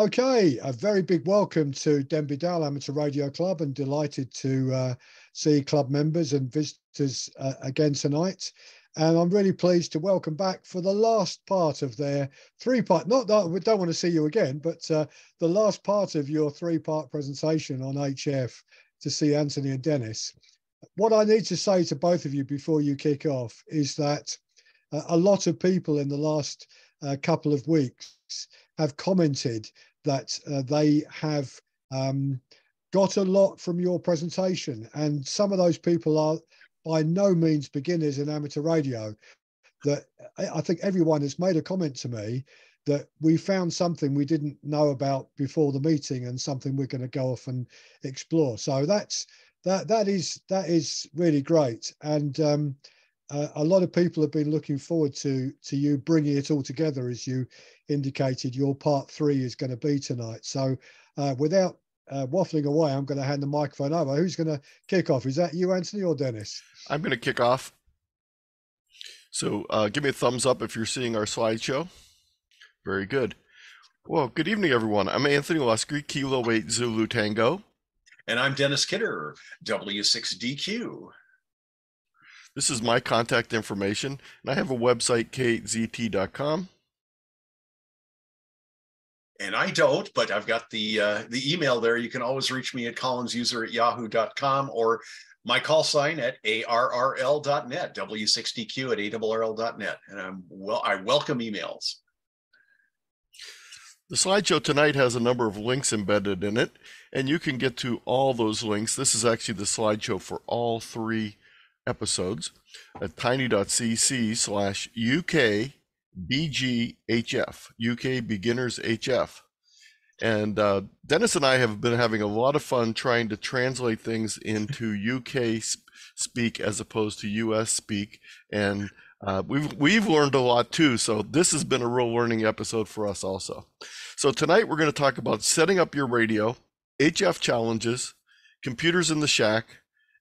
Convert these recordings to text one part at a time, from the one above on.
Okay, a very big welcome to Denby Dale Amateur Radio Club and delighted to uh, see club members and visitors uh, again tonight. And I'm really pleased to welcome back for the last part of their three part, not that we don't want to see you again, but uh, the last part of your three part presentation on HF to see Anthony and Dennis. What I need to say to both of you before you kick off is that uh, a lot of people in the last uh, couple of weeks have commented that uh, they have um, got a lot from your presentation. And some of those people are by no means beginners in amateur radio. That I think everyone has made a comment to me that we found something we didn't know about before the meeting and something we're going to go off and explore. So that's that that is that is really great. And um, uh, a lot of people have been looking forward to to you bringing it all together as you indicated your part three is going to be tonight. So uh, without uh, waffling away, I'm going to hand the microphone over. Who's going to kick off? Is that you, Anthony, or Dennis? I'm going to kick off. So uh, give me a thumbs up if you're seeing our slideshow. Very good. Well, good evening, everyone. I'm Anthony Luscre, Kilo 8 Zulu Tango. And I'm Dennis Kidder, W6DQ. This is my contact information, and I have a website, kzt.com and I don't, but I've got the uh, the email there. You can always reach me at collinsuser at yahoo.com or my call sign at arrl.net, w6dq at arrl.net. And I'm well, I welcome emails. The slideshow tonight has a number of links embedded in it, and you can get to all those links. This is actually the slideshow for all three episodes at tiny.cc slash UK BGHF, UK Beginners HF. And uh, Dennis and I have been having a lot of fun trying to translate things into UK speak as opposed to US speak. And uh, we've, we've learned a lot too. So this has been a real learning episode for us also. So tonight we're going to talk about setting up your radio, HF challenges, computers in the shack,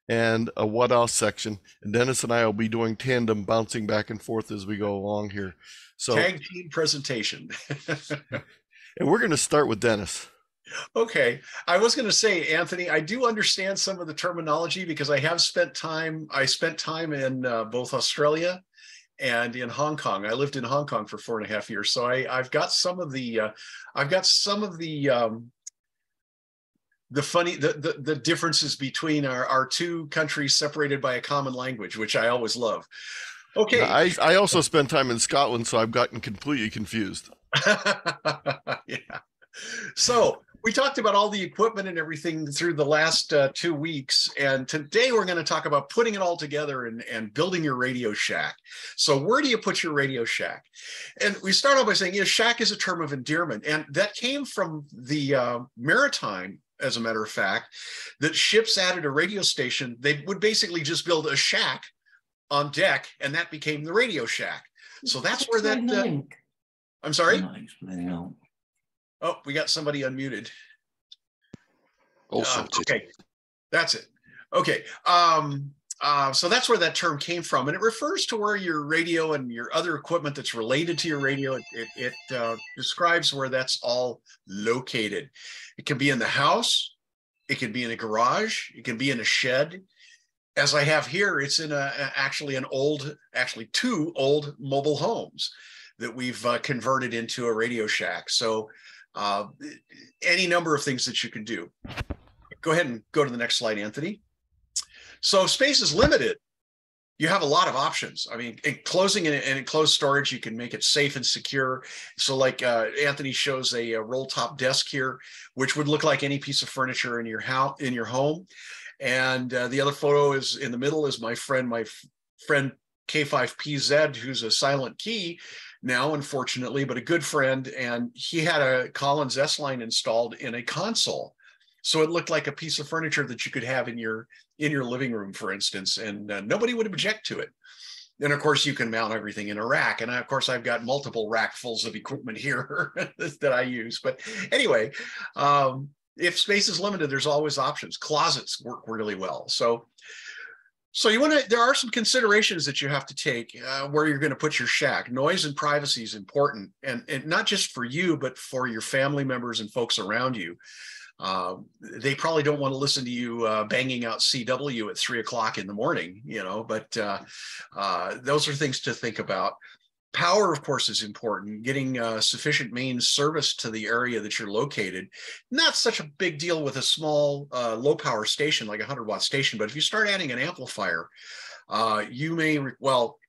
and a what else section. And Dennis and I will be doing tandem bouncing back and forth as we go along here. So tag team presentation. and we're going to start with Dennis. Okay. I was going to say, Anthony, I do understand some of the terminology because I have spent time, I spent time in uh, both Australia and in Hong Kong. I lived in Hong Kong for four and a half years. So I, have got some of the, uh, I've got some of the, um, the funny the, the, the differences between our, our two countries separated by a common language which i always love. Okay. I i also spent time in scotland so i've gotten completely confused. Yeah. So we talked about all the equipment and everything through the last uh, two weeks and today we're going to talk about putting it all together and, and building your radio shack. So where do you put your radio shack? And we start off by saying you know shack is a term of endearment and that came from the uh, maritime as a matter of fact, that ships added a radio station. They would basically just build a shack on deck, and that became the radio shack. So that's where that. Uh, I'm sorry. Oh, we got somebody unmuted. Also, uh, okay, that's it. Okay. Um, uh, so that's where that term came from, and it refers to where your radio and your other equipment that's related to your radio. It, it, it uh, describes where that's all located. It can be in the house, it can be in a garage, it can be in a shed. As I have here, it's in a actually an old, actually two old mobile homes that we've uh, converted into a radio shack. So uh, any number of things that you can do. Go ahead and go to the next slide, Anthony. So space is limited. You have a lot of options. I mean, in closing and enclosed storage, you can make it safe and secure. So, like uh, Anthony shows a, a, roll top desk here, which would look like any piece of furniture in your house, in your home. And uh, the other photo is in the middle is my friend, my friend K5PZ, who's a silent key now, unfortunately, but a good friend. And he had a Collins S line installed in a console. So it looked like a piece of furniture that you could have in your in your living room, for instance, and uh, nobody would object to it. And of course, you can mount everything in a rack. And I, of course, I've got multiple rackfuls of equipment here that I use. But anyway, um, if space is limited, there's always options. Closets work really well. So, So you want to. There are some considerations that you have to take uh, where you're going to put your shack. Noise and privacy is important, and, and not just for you, but for your family members and folks around you. Uh, they probably don't want to listen to you uh, banging out CW at three o'clock in the morning, you know. But uh, uh, those are things to think about. Power, of course, is important. Getting uh, sufficient main service to the area that you're located. Not such a big deal with a small uh, low power station like a 100 watt station, but if you start adding an amplifier, you may, well,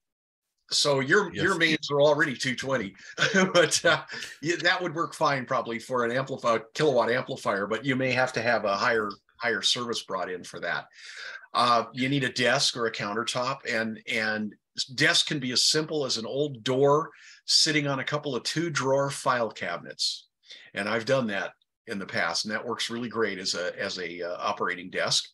so your yes. your mains are already 220, but uh, that would work fine probably for an amplifier kilowatt amplifier, but you may have to have a higher higher service brought in for that. Uh, you need a desk or a countertop, and and desk can be as simple as an old door sitting on a couple of two drawer file cabinets. And I've done that in the past, and that works really great as a, as a uh, operating desk.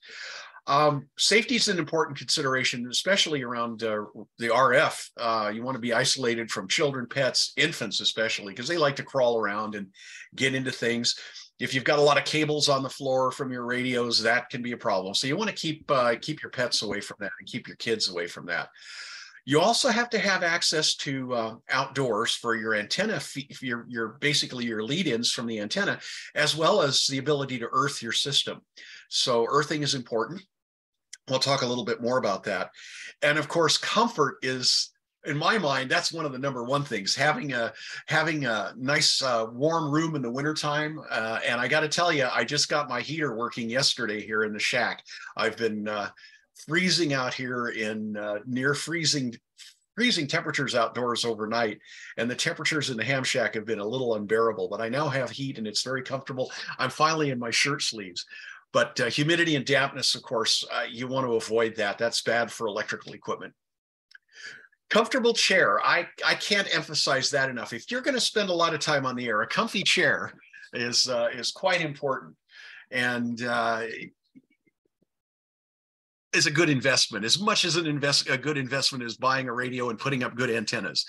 Um, safety is an important consideration, especially around uh, the RF. Uh, you want to be isolated from children, pets, infants, especially because they like to crawl around and get into things. If you've got a lot of cables on the floor from your radios, that can be a problem. So you want to keep uh, keep your pets away from that and keep your kids away from that. You also have to have access to uh, outdoors for your antenna, your, your basically your lead-ins from the antenna, as well as the ability to earth your system. So earthing is important. We'll talk a little bit more about that. And of course, comfort is in my mind, that's one of the number one things. Having a having a nice uh, warm room in the wintertime. Uh, and I got to tell you, I just got my heater working yesterday here in the shack. I've been uh, freezing out here in uh, near freezing freezing temperatures outdoors overnight and the temperatures in the ham shack have been a little unbearable but i now have heat and it's very comfortable i'm finally in my shirt sleeves but uh, humidity and dampness of course uh, you want to avoid that. That's bad for electrical equipment. Comfortable chair. I i can't emphasize that enough. If you're going to spend a lot of time on the air a comfy chair is uh, is quite important and uh, is a good investment. As much as an invest a good investment is buying a radio and putting up good antennas.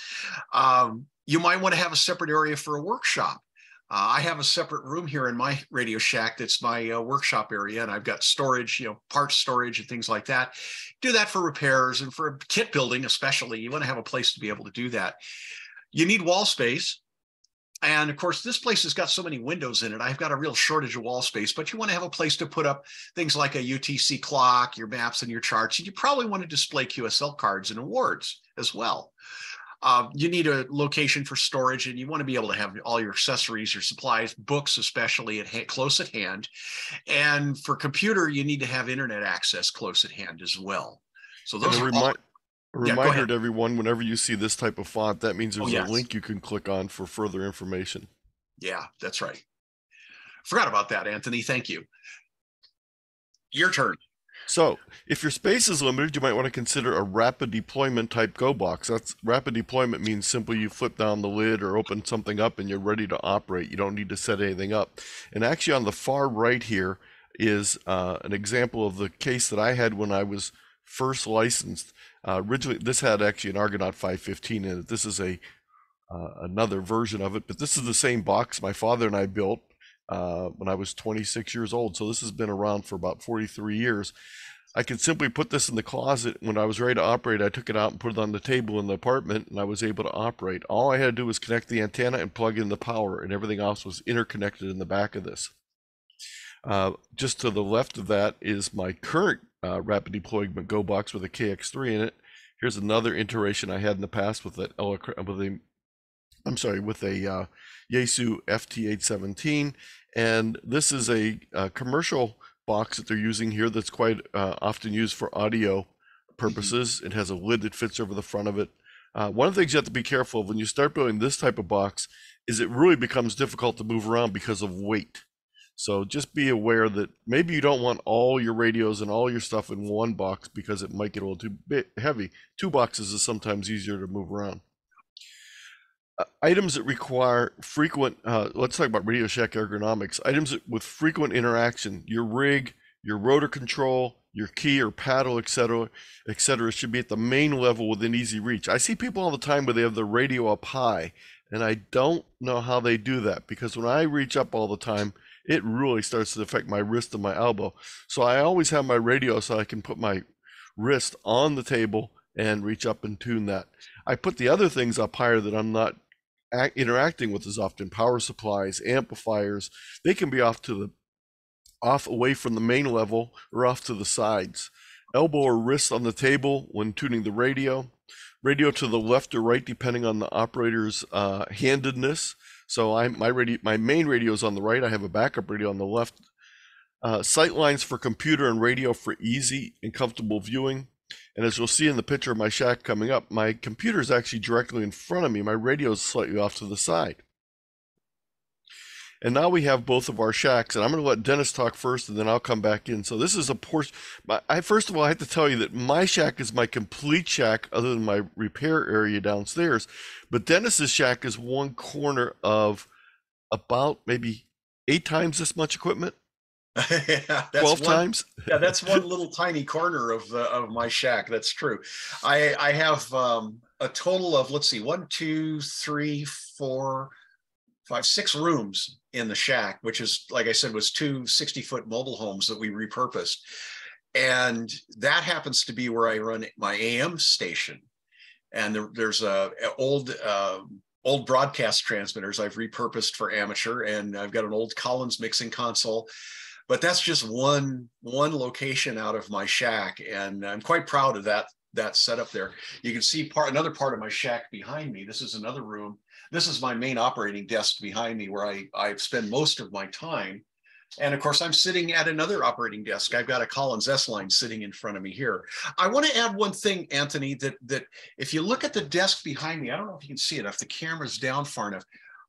Um, you might want to have a separate area for a workshop uh, I have a separate room here in my Radio Shack that's my uh, workshop area, and I've got storage, you know, parts storage and things like that. Do that for repairs and for kit building, especially. You want to have a place to be able to do that. You need wall space. And of course, this place has got so many windows in it. I've got a real shortage of wall space, but you want to have a place to put up things like a UTC clock, your maps and your charts. And you probably want to display QSL cards and awards as well. Uh, you need a location for storage and you want to be able to have all your accessories, your supplies, books, especially at ha- close at hand. And for computer, you need to have internet access close at hand as well. So those are all, a reminder yeah, to everyone whenever you see this type of font, that means oh, there's oh, yes. a link you can click on for further information. Yeah, that's right. Forgot about that, Anthony. Thank you. Your turn. So, if your space is limited, you might want to consider a rapid deployment type Go box. That's rapid deployment means simply you flip down the lid or open something up and you're ready to operate. You don't need to set anything up. And actually, on the far right here is uh, an example of the case that I had when I was first licensed. Uh, originally, this had actually an Argonaut 515 in it. This is a uh, another version of it, but this is the same box my father and I built uh, when I was 26 years old. So this has been around for about 43 years. I could simply put this in the closet. When I was ready to operate, I took it out and put it on the table in the apartment, and I was able to operate. All I had to do was connect the antenna and plug in the power, and everything else was interconnected in the back of this. Uh, just to the left of that is my current uh, rapid deployment Go box with a KX3 in it. Here's another iteration I had in the past with that with a, I'm sorry, with a uh, Yaesu FT817, and this is a, a, commercial box that they're using here that's quite uh, often used for audio purposes. Mm-hmm. It has a lid that fits over the front of it. Uh, one of the things you have to be careful of when you start building this type of box is it really becomes difficult to move around because of weight. So just be aware that maybe you don't want all your radios and all your stuff in one box because it might get a little too bit heavy. Two boxes is sometimes easier to move around. Uh, items that require frequent, uh, let's talk about Radio Shack ergonomics. Items with frequent interaction, your rig, your rotor control, your key or paddle, etc., etc., should be at the main level within easy reach. I see people all the time where they have the radio up high, and I don't know how they do that because when I reach up all the time, it really starts to affect my wrist and my elbow. So I always have my radio so I can put my wrist on the table and reach up and tune that. I put the other things up higher that I'm not interacting with as often. Power supplies, amplifiers, they can be off to the off away from the main level or off to the sides. Elbow or wrist on the table when tuning the radio. Radio to the left or right depending on the operator's uh, handedness. So I my radio my main radio is on the right. I have a backup radio on the left. Uh, sight lines for computer and radio for easy and comfortable viewing. And as you'll see in the picture of my shack coming up, my computer is actually directly in front of me. My radio is slightly off to the side. And now we have both of our shacks, and I'm going to let Dennis talk first, and then I'll come back in. So this is a portion. I first of all, I have to tell you that my shack is my complete shack, other than my repair area downstairs. But Dennis's shack is one corner of about maybe eight times this much equipment. yeah, Twelve one, times. yeah, that's one little tiny corner of the of my shack. That's true. I I have um, a total of let's see, one, two, three, four, five, six rooms in the shack, which is like I said, was two 60 foot mobile homes that we repurposed, and that happens to be where I run my AM station. And there, there's a, a old. Uh, old broadcast transmitters I've repurposed for amateur, and I've got an old Collins mixing console but that's just one one location out of my shack and i'm quite proud of that that setup there. You can see part another part of my shack behind me. This is another room. This is my main operating desk behind me where i i spend most of my time. And of course i'm sitting at another operating desk. I've got a collins s line sitting in front of me here. I want to add one thing anthony that that if you look at the desk behind me i don't know if you can see it if the camera's down far enough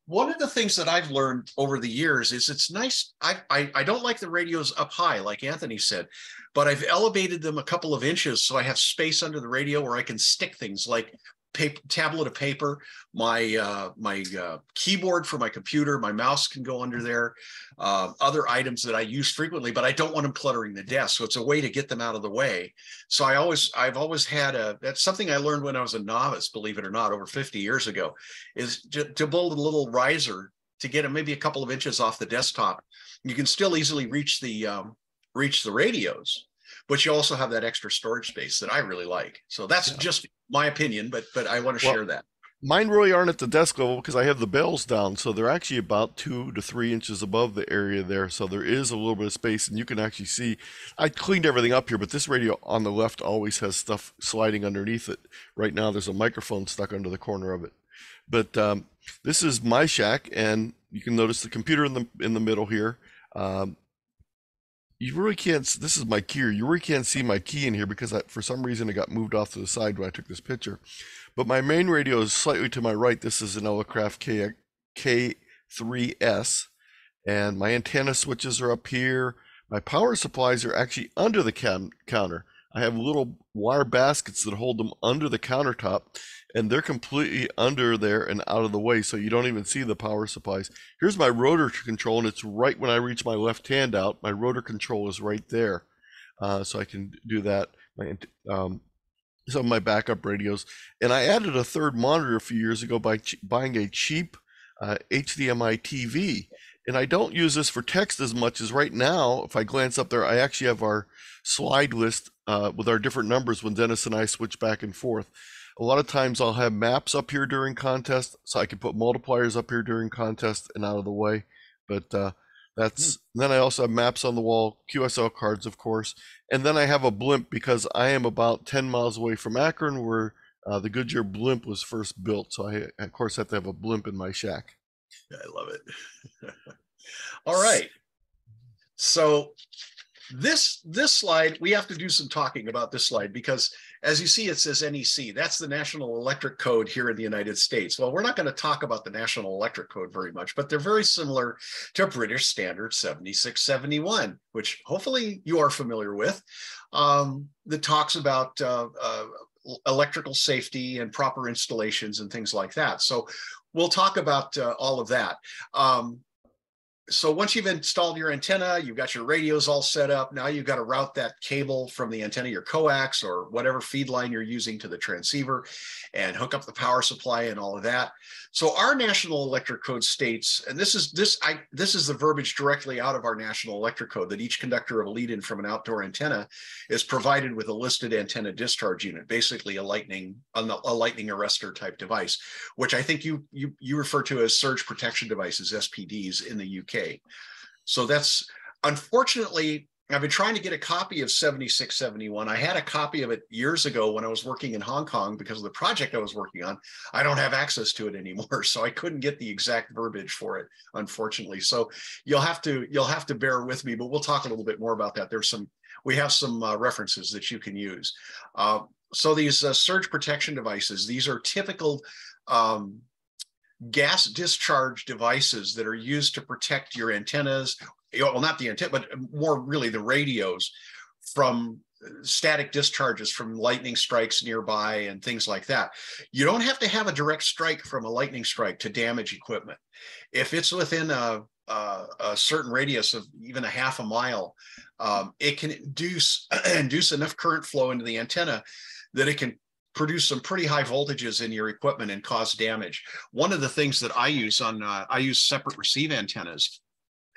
one of the things that I've learned over the years is it's nice. I, I, I don't like the radios up high, like Anthony said, but I've elevated them a couple of inches so I have space under the radio where I can stick things like paper, tablet of paper, my uh, my uh, keyboard for my computer, my mouse can go under there, uh, other items that I use frequently, but I don't want them cluttering the desk. So it's a way to get them out of the way. So I always I've always had a that's something I learned when I was a novice, believe it or not, over 50 years ago, is to, to build a little riser to get it maybe a couple of inches off the desktop. You can still easily reach the um, reach the radios but you also have that extra storage space that I really like. So that's yeah. just my opinion, but but I want to well, share that. Mine really aren't at the desk level because I have the bells down, so they're actually about two to three inches above the area there. So there is a little bit of space, and you can actually see. I cleaned everything up here, but this radio on the left always has stuff sliding underneath it. Right now, there's a microphone stuck under the corner of it. But um, this is my shack, and you can notice the computer in the in the middle here. Um, you really can't. This is my key. You really can't see my key in here because I, for some reason it got moved off to the side when I took this picture. But my main radio is slightly to my right. This is an Elecraft K K3S, and my antenna switches are up here. My power supplies are actually under the counter. I have little wire baskets that hold them under the countertop, and they're completely under there and out of the way, so you don't even see the power supplies. Here's my rotor control, and it's right when I reach my left hand out. My rotor control is right there, uh, so I can do that. My, um, some of my backup radios, and I added a third monitor a few years ago by buying a cheap uh, HDMI TV. And I don't use this for text as much as right now. If I glance up there, I actually have our slide list uh, with our different numbers when Dennis and I switch back and forth. A lot of times I'll have maps up here during contest, so I can put multipliers up here during contest and out of the way. But uh, that's mm. then I also have maps on the wall, QSL cards, of course, and then I have a blimp because I am about 10 miles away from Akron, where uh, the Goodyear blimp was first built. So I, of course, have to have a blimp in my shack. I love it. All right. So this this slide, we have to do some talking about this slide because as you see, it says NEC. That's the National Electric Code here in the United States. Well, we're not going to talk about the National Electric Code very much, but they're very similar to British Standard 7671, which hopefully you are familiar with, um, that talks about uh, uh, electrical safety and proper installations and things like that. So we'll talk about uh, all of that. Um, so once you've installed your antenna, you've got your radios all set up. Now you've got to route that cable from the antenna, your coax or whatever feed line you're using to the transceiver and hook up the power supply and all of that. So our national electric code states, and this is this I this is the verbiage directly out of our national electric code that each conductor of a lead in from an outdoor antenna is provided with a listed antenna discharge unit, basically a lightning a, a lightning arrestor type device, which I think you you you refer to as surge protection devices (SPDs) in the UK. So that's unfortunately I've been trying to get a copy of 7671. I had a copy of it years ago when I was working in Hong Kong because of the project I was working on. I don't have access to it anymore, so I couldn't get the exact verbiage for it, unfortunately. So you'll have to you'll have to bear with me, but we'll talk a little bit more about that. There's some we have some uh, references that you can use. Uh, so these uh, surge protection devices, these are typical um, gas discharge devices that are used to protect your antennas well, not the antenna, but more really the radios from static discharges from lightning strikes nearby and things like that. You don't have to have a direct strike from a lightning strike to damage equipment. If it's within a, a, a certain radius of even a half a mile, um, it can induce, induce enough current flow into the antenna that it can produce some pretty high voltages in your equipment and cause damage. One of the things that I use on, uh, I use separate receive antennas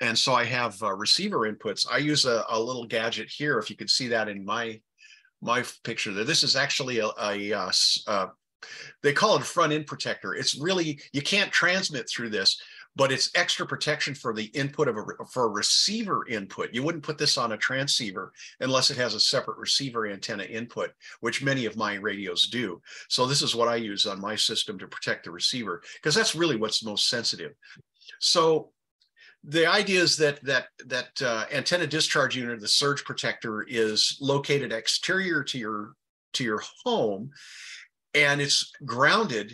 and so I have uh, receiver inputs. I use a, a, little gadget here. If you could see that in my my picture there, this is actually a, a, uh, uh, they call it a front end protector. It's really you can't transmit through this, but it's extra protection for the input of a for a receiver input. You wouldn't put this on a transceiver unless it has a separate receiver antenna input, which many of my radios do. So this is what I use on my system to protect the receiver because that's really what's most sensitive. So the idea is that that that uh, antenna discharge unit, the surge protector, is located exterior to your to your home, and it's grounded,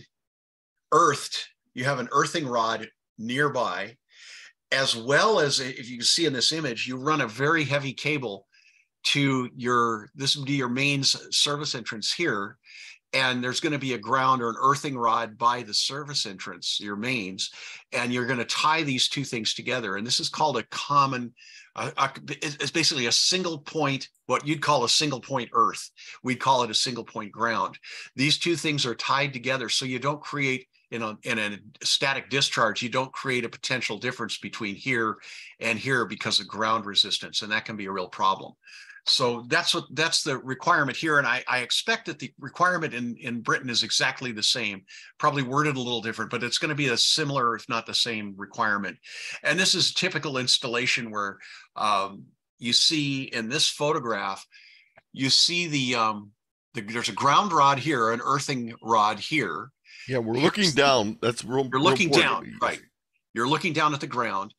earthed. You have an earthing rod nearby, as well as if you can see in this image, you run a very heavy cable to your this would be your mains service entrance here and there's going to be a ground or an earthing rod by the service entrance, your mains, and you're going to tie these two things together. And this is called a common, uh, it's basically a single point, what you'd call a single point earth. We'd call it a single point ground. These two things are tied together so you don't create in a, in a static discharge, you don't create a potential difference between here and here because of ground resistance, and that can be a real problem. So that's what that's the requirement here. And I, I expect that the requirement in, in Britain is exactly the same, probably worded a little different, but it's going to be a similar, if not the same requirement. And this is a typical installation where um, you see in this photograph, you see the, um, the, there's a ground rod here, an earthing rod here. Yeah, we're looking down. That's real. You're looking real down, right? You're looking down at the ground,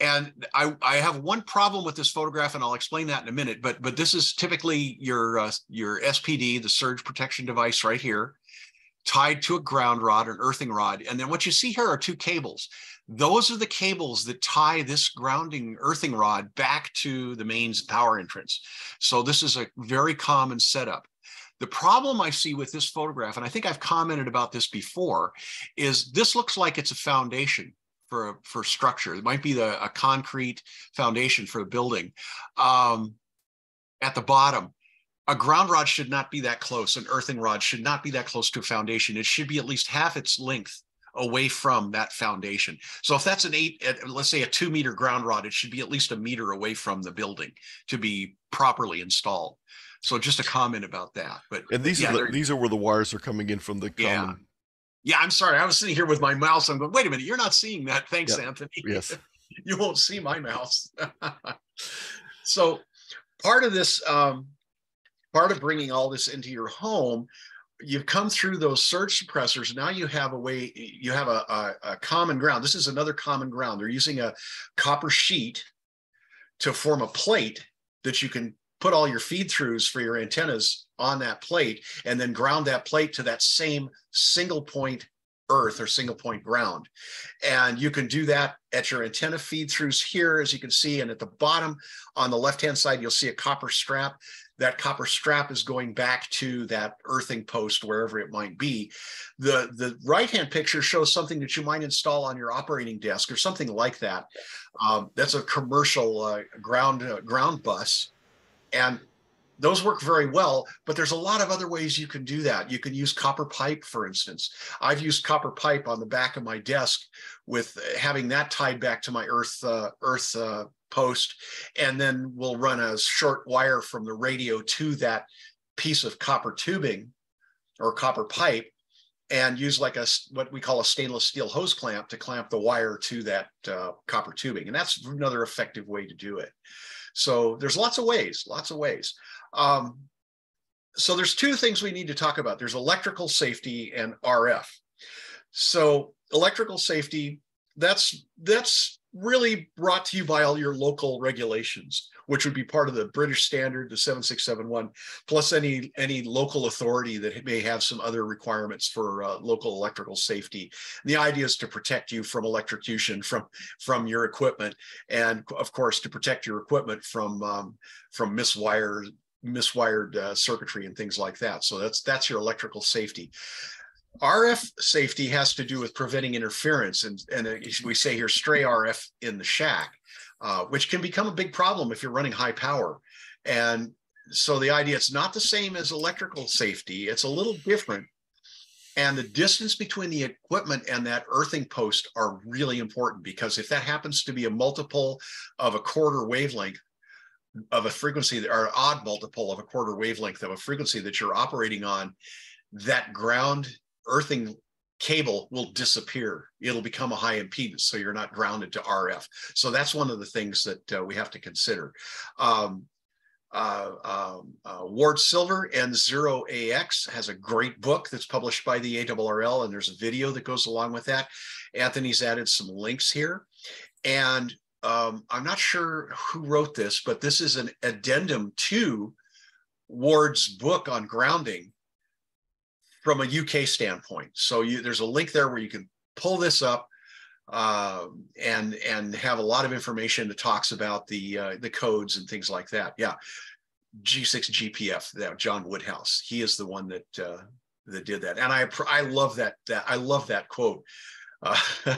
and I, I have one problem with this photograph, and I'll explain that in a minute. But but this is typically your uh, your SPD, the surge protection device, right here, tied to a ground rod, an earthing rod, and then what you see here are two cables. Those are the cables that tie this grounding earthing rod back to the mains power entrance. So this is a very common setup. The problem I see with this photograph, and I think I've commented about this before, is this looks like it's a foundation for for structure. It might be the, a concrete foundation for a building. Um, at the bottom, a ground rod should not be that close. An earthing rod should not be that close to a foundation. It should be at least half its length away from that foundation. So if that's an eight, let's say a two meter ground rod, it should be at least a meter away from the building to be properly installed. So just a comment about that. But and these yeah, are the, these are where the wires are coming in from the common yeah. Yeah, I'm sorry. I was sitting here with my mouse. I'm going, wait a minute, you're not seeing that. Thanks, yep. Anthony. Yes. you won't see my mouse. so part of this, um, part of bringing all this into your home, you've come through those surge suppressors. Now you have a way, you have a, a, a common ground. This is another common ground. They're using a copper sheet to form a plate that you can put all your feed throughs for your antennas on that plate and then ground that plate to that same single point earth or single point ground. And you can do that at your antenna feed throughs here, as you can see. And at the bottom on the left hand side, you'll see a copper strap. that copper strap is going back to that earthing post wherever it might be the the right hand picture shows something that you might install on your operating desk or something like that um, that's a commercial uh, ground uh, ground bus and those work very well, but there's a lot of other ways you can do that. You can use copper pipe, for instance. I've used copper pipe on the back of my desk with having that tied back to my earth uh, earth uh, post, and then we'll run a short wire from the radio to that piece of copper tubing or copper pipe and use like a what we call a stainless steel hose clamp to clamp the wire to that uh, copper tubing and that's another effective way to do it so there's lots of ways lots of ways um, so there's two things we need to talk about. There's electrical safety and RF. So electrical safety, that's that's really brought to you by all your local regulations, which would be part of the British standard, the 7671, plus any any local authority that may have some other requirements for uh, local electrical safety. And the idea is to protect you from electrocution from from your equipment, and of course to protect your equipment from um, from miswire miswired uh, circuitry and things like that. So that's that's your electrical safety. RF safety has to do with preventing interference, and and uh, we say here stray RF in the shack, uh, which can become a big problem if you're running high power. And so the idea it's not the same as electrical safety; it's a little different. And the distance between the equipment and that earthing post are really important because if that happens to be a multiple of a quarter wavelength, of a frequency or an odd multiple of a quarter wavelength of a frequency that you're operating on, that ground earthing cable will disappear. It'll become a high impedance, so you're not grounded to RF. So that's one of the things that uh, we have to consider. Um, uh, um, uh, Ward Silver and Zero AX has a great book that's published by the ARRL, and there's a video that goes along with that. Anthony's added some links here. And um, I'm not sure who wrote this, but this is an addendum to Ward's book on grounding from a UK standpoint. So you, there's a link there where you can pull this up uh, and and have a lot of information that talks about the uh, the codes and things like that. Yeah, G6 GPF, that John Woodhouse, he is the one that uh, that did that, and I I love that that I love that quote. Uh,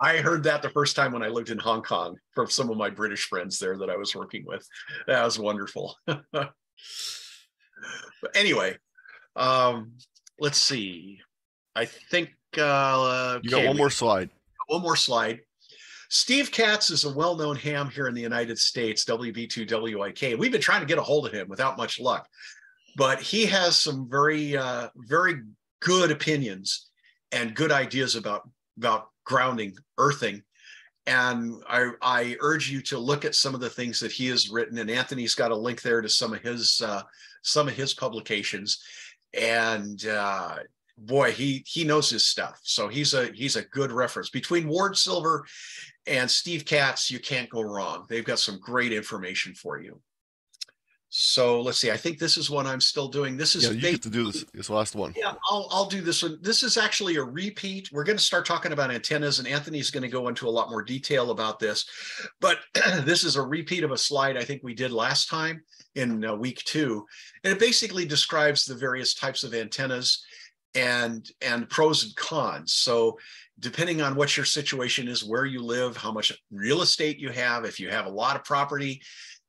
I heard that the first time when I lived in Hong Kong from some of my British friends there that I was working with. That was wonderful. but anyway, um, let's see. I think uh, you got one more slide. One more slide. Steve Katz is a well-known ham here in the United States, WB2WIK. We've been trying to get a hold of him without much luck, but he has some very, uh, very good opinions and good ideas about about grounding, earthing. And I, I urge you to look at some of the things that he has written. And Anthony's got a link there to some of his uh, some of his publications. And uh, boy, he he knows his stuff. So he's a he's a good reference. Between Ward Silver and Steve Katz, you can't go wrong. They've got some great information for you. So let's see. I think this is one I'm still doing. This is yeah, you get to do this. This last one. Yeah, I'll I'll do this one. This is actually a repeat. We're going to start talking about antennas, and Anthony's going to go into a lot more detail about this. But this is a repeat of a slide I think we did last time in uh, week two, and it basically describes the various types of antennas and and pros and cons. So depending on what your situation is, where you live, how much real estate you have, if you have a lot of property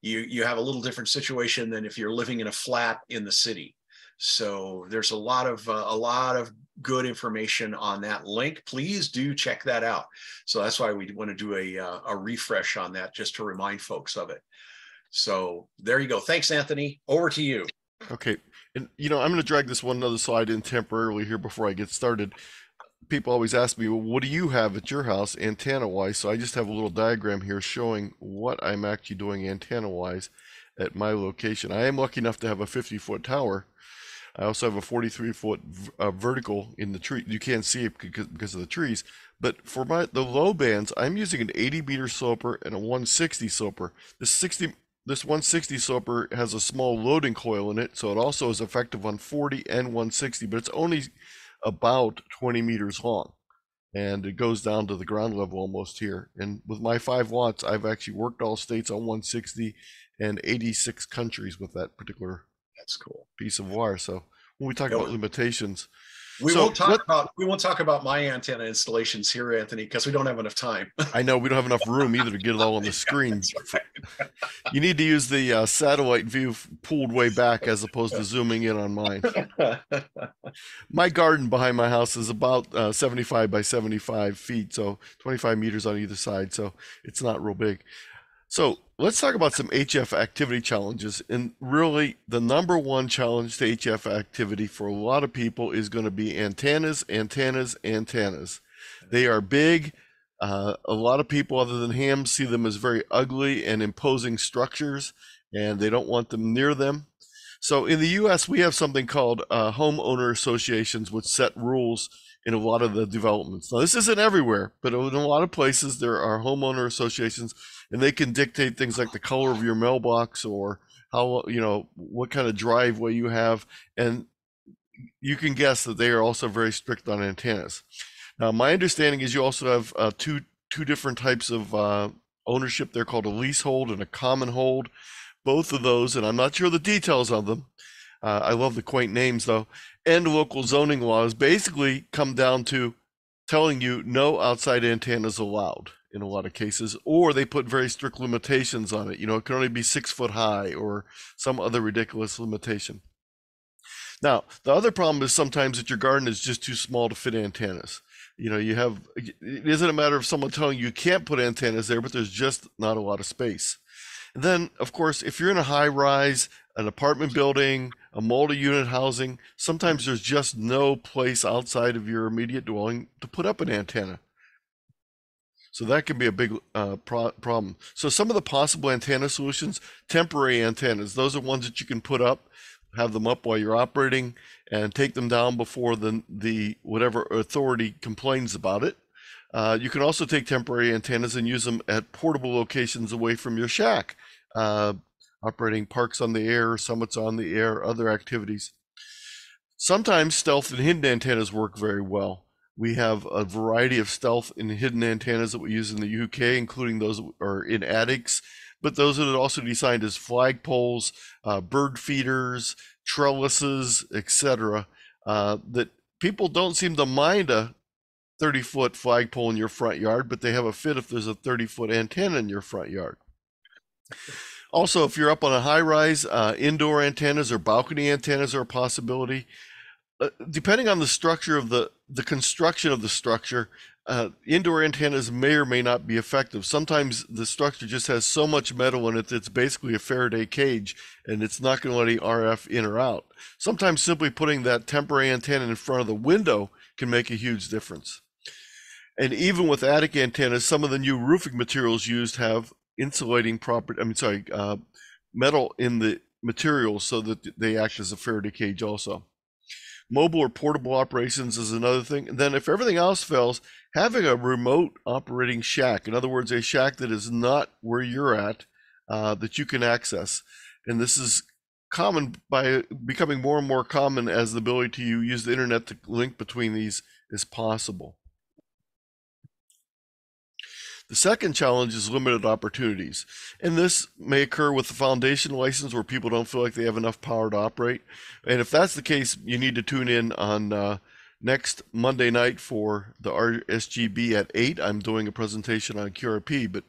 you you have a little different situation than if you're living in a flat in the city. So there's a lot of uh, a lot of good information on that link. Please do check that out. So that's why we want to do a uh, a refresh on that just to remind folks of it. So there you go. Thanks, Anthony. Over to you. Okay. And you know, I'm going to drag this one other slide in temporarily here before I get started people always ask me, well, what do you have at your house antenna wise? So I just have a little diagram here showing what I'm actually doing antenna wise at my location. I am lucky enough to have a 50 foot tower. I also have a 43 foot uh, vertical in the tree. You can't see it because, because of the trees. But for my the low bands, I'm using an 80 meter sloper and a 160 sloper. This 60 this 160 sloper has a small loading coil in it, so it also is effective on 40 and 160, but it's only about 20 meters long. and it goes down to the ground level almost here. And with my five watts, I've actually worked all states on 160 and 86 countries with that particular That's cool. piece of wire. So when we talk about limitations, We So won't talk let- about we won't talk about my antenna installations here, Anthony, because we don't have enough time. I know we don't have enough room either to get it all on the screen. That's right. You need to use the uh, satellite view pulled way back as opposed to zooming in on mine. My garden behind my house is about uh, 75 by 75 feet, so 25 meters on either side, so it's not real big. So let's talk about some HF activity challenges. And really, the number one challenge to HF activity for a lot of people is going to be antennas, antennas, antennas. They are big. Uh, a lot of people, other than hams, see them as very ugly and imposing structures, and they don't want them near them. So in the U.S., we have something called uh, homeowner associations, which set rules in a lot of the developments. Now, this isn't everywhere, but in a lot of places, there are homeowner associations, and they can dictate things like the color of your mailbox or how you know what kind of driveway you have, and you can guess that they are also very strict on antennas. Now, my understanding is you also have uh, two two different types of uh, ownership. They're called a leasehold and a common hold. Both of those, and I'm not sure the details of them. Uh, I love the quaint names though. And local zoning laws basically come down to telling you no outside antennas allowed in a lot of cases, or they put very strict limitations on it. You know, it can only be six foot high or some other ridiculous limitation. Now, the other problem is sometimes that your garden is just too small to fit antennas. You know, you have, it isn't a matter of someone telling you you can't put antennas there, but there's just not a lot of space. And then, of course, if you're in a high rise, an apartment building, a multi unit housing, sometimes there's just no place outside of your immediate dwelling to put up an antenna. So that can be a big uh, pro- problem. So some of the possible antenna solutions, temporary antennas, those are ones that you can put up, have them up while you're operating, and take them down before the the whatever authority complains about it. Uh, you can also take temporary antennas and use them at portable locations away from your shack, uh, operating parks on the air, summits on the air, other activities. Sometimes stealth and hidden antennas work very well. We have a variety of stealth and hidden antennas that we use in the UK, including those that are in attics, but those that are also designed as flagpoles, uh, bird feeders, trellises, etc. Uh, that people don't seem to mind a 30 foot flagpole in your front yard, but they have a fit if there's a 30 foot antenna in your front yard. Also, if you're up on a high rise, uh, indoor antennas or balcony antennas are a possibility. Uh, depending on the structure of the the construction of the structure, uh, indoor antennas may or may not be effective. Sometimes the structure just has so much metal in it that it's basically a Faraday cage and it's not going to let any RF in or out. Sometimes simply putting that temporary antenna in front of the window can make a huge difference. And even with attic antennas, some of the new roofing materials used have insulating property. I mean, sorry, uh, metal in the materials so that they act as a Faraday cage also. Mobile or portable operations is another thing. And then, if everything else fails, having a remote operating shack, in other words, a shack that is not where you're at, uh, that you can access. And this is common by becoming more and more common as the ability to use the internet to link between these is possible. The second challenge is limited opportunities. And this may occur with the foundation license where people don't feel like they have enough power to operate. And if that's the case, you need to tune in on uh, next Monday night for the RSGB at 8. I'm doing a presentation on QRP, but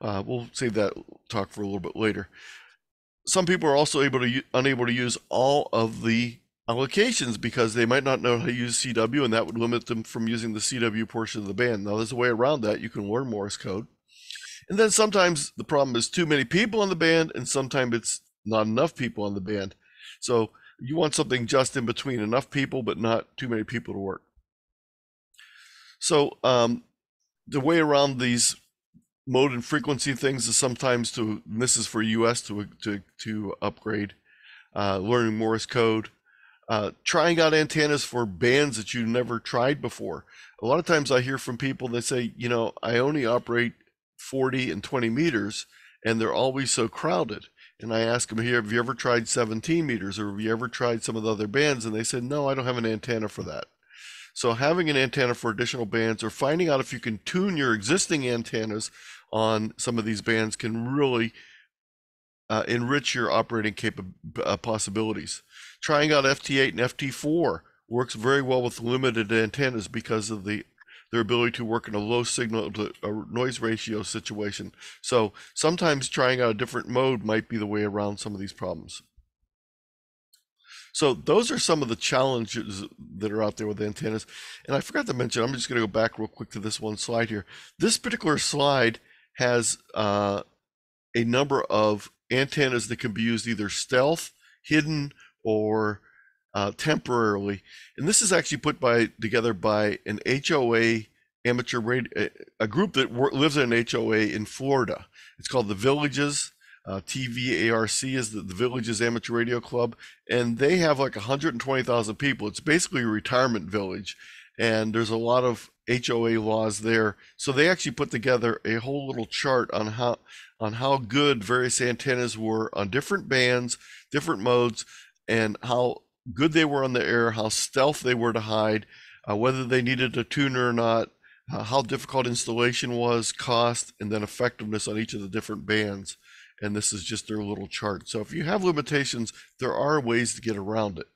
uh, we'll save that talk for a little bit later. Some people are also able to unable to use all of the allocations because they might not know how to use CW, and that would limit them from using the CW portion of the band. Now, there's a way around that. You can learn Morse code. And then sometimes the problem is too many people on the band, and sometimes it's not enough people on the band. So you want something just in between enough people, but not too many people to work. So um, the way around these mode and frequency things is sometimes to this is for us to to to upgrade uh, learning morse code uh, trying out antennas for bands that you never tried before. A lot of times i hear from people that say you know i only operate 40 and 20 meters and they're always so crowded. And i ask them here have you ever tried 17 meters or have you ever tried some of the other bands? And they said no i don't have an antenna for that. So having an antenna for additional bands or finding out if you can tune your existing antennas on some of these bands can really uh, enrich your operating capa- uh, possibilities. Trying out FT8 and FT4 works very well with limited antennas because of the their ability to work in a low signal to noise ratio situation. So sometimes trying out a different mode might be the way around some of these problems. So those are some of the challenges that are out there with antennas. And I forgot to mention, I'm just going to go back real quick to this one slide here. This particular slide has uh, a number of antennas that can be used either stealth, hidden, or uh, temporarily. And this is actually put by together by an HOA amateur radio, a group that lives in an HOA in Florida. It's called the Villages. Uh, TVARC is the, the Villages Amateur Radio Club, and they have like 120,000 people. It's basically a retirement village, and there's a lot of HOA laws there. So they actually put together a whole little chart on how on how good various antennas were on different bands, different modes, and how good they were on the air, how stealth they were to hide, uh, whether they needed a tuner or not, uh, how difficult installation was, cost, and then effectiveness on each of the different bands. And this is just their little chart. So if you have limitations, there are ways to get around it.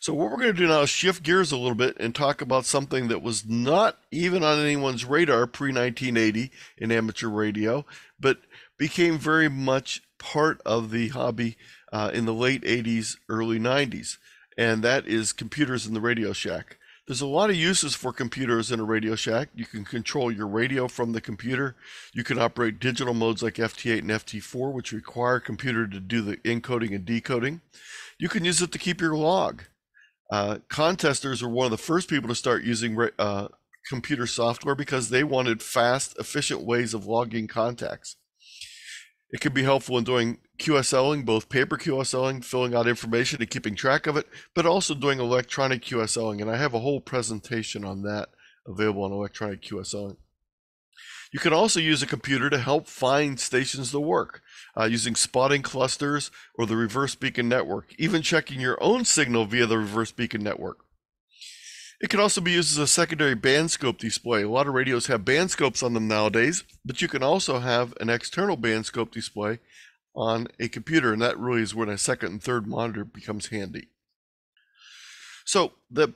So what we're going to do now is shift gears a little bit and talk about something that was not even on anyone's radar pre-1980 in amateur radio, but became very much part of the hobby uh, in the late 80s, early 90s, and that is computers in the Radio Shack. There's a lot of uses for computers in a Radio Shack. You can control your radio from the computer. You can operate digital modes like FT8 and FT4, which require a computer to do the encoding and decoding. You can use it to keep your log. Uh, contesters were one of the first people to start using uh, computer software because they wanted fast, efficient ways of logging contacts. It can be helpful in doing QSLing, both paper QSLing, filling out information and keeping track of it, but also doing electronic QSLing. And I have a whole presentation on that available on electronic QSLing. You can also use a computer to help find stations to work uh, using spotting clusters or the reverse beacon network, even checking your own signal via the reverse beacon network. It can also be used as a secondary band scope display. A lot of radios have band scopes on them nowadays, but you can also have an external band scope display on a computer, and that really is when a second and third monitor becomes handy. So the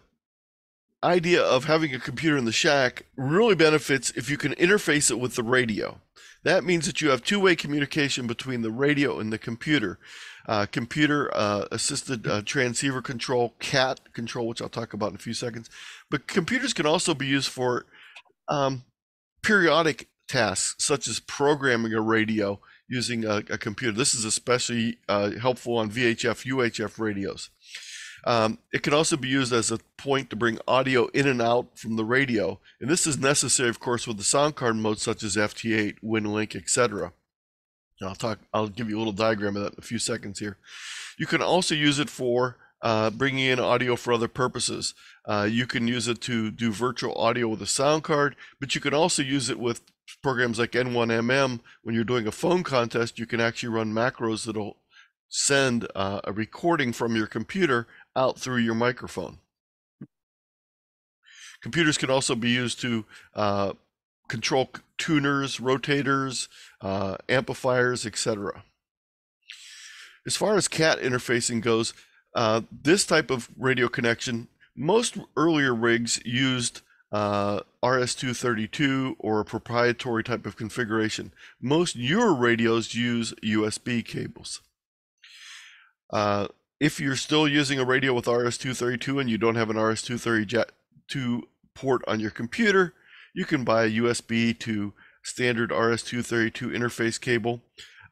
idea of having a computer in the shack really benefits if you can interface it with the radio. That means that you have two-way communication between the radio and the computer. Uh, computer uh, assisted uh, transceiver control, CAT control, which I'll talk about in a few seconds. But computers can also be used for um, periodic tasks, such as programming a radio using a, a computer. This is especially uh, helpful on VHF, UHF radios. Um, it can also be used as a point to bring audio in and out from the radio, and this is necessary, of course, with the sound card modes such as FT8, WinLink, etc. I'll talk. I'll give you a little diagram of that in a few seconds here. You can also use it for uh, bringing in audio for other purposes. Uh, you can use it to do virtual audio with a sound card, but you can also use it with programs like N1MM. When you're doing a phone contest, you can actually run macros that'll send uh, a recording from your computer out through your microphone. Computers can also be used to uh, control tuners, rotators, uh, amplifiers, etc. As far as CAT interfacing goes, uh, this type of radio connection, most earlier rigs used uh, RS-232 or a proprietary type of configuration. Most newer radios use USB cables. Uh, if you're still using a radio with RS-232 and you don't have an RS-232 port on your computer, you can buy a USB to standard RS-232 interface cable.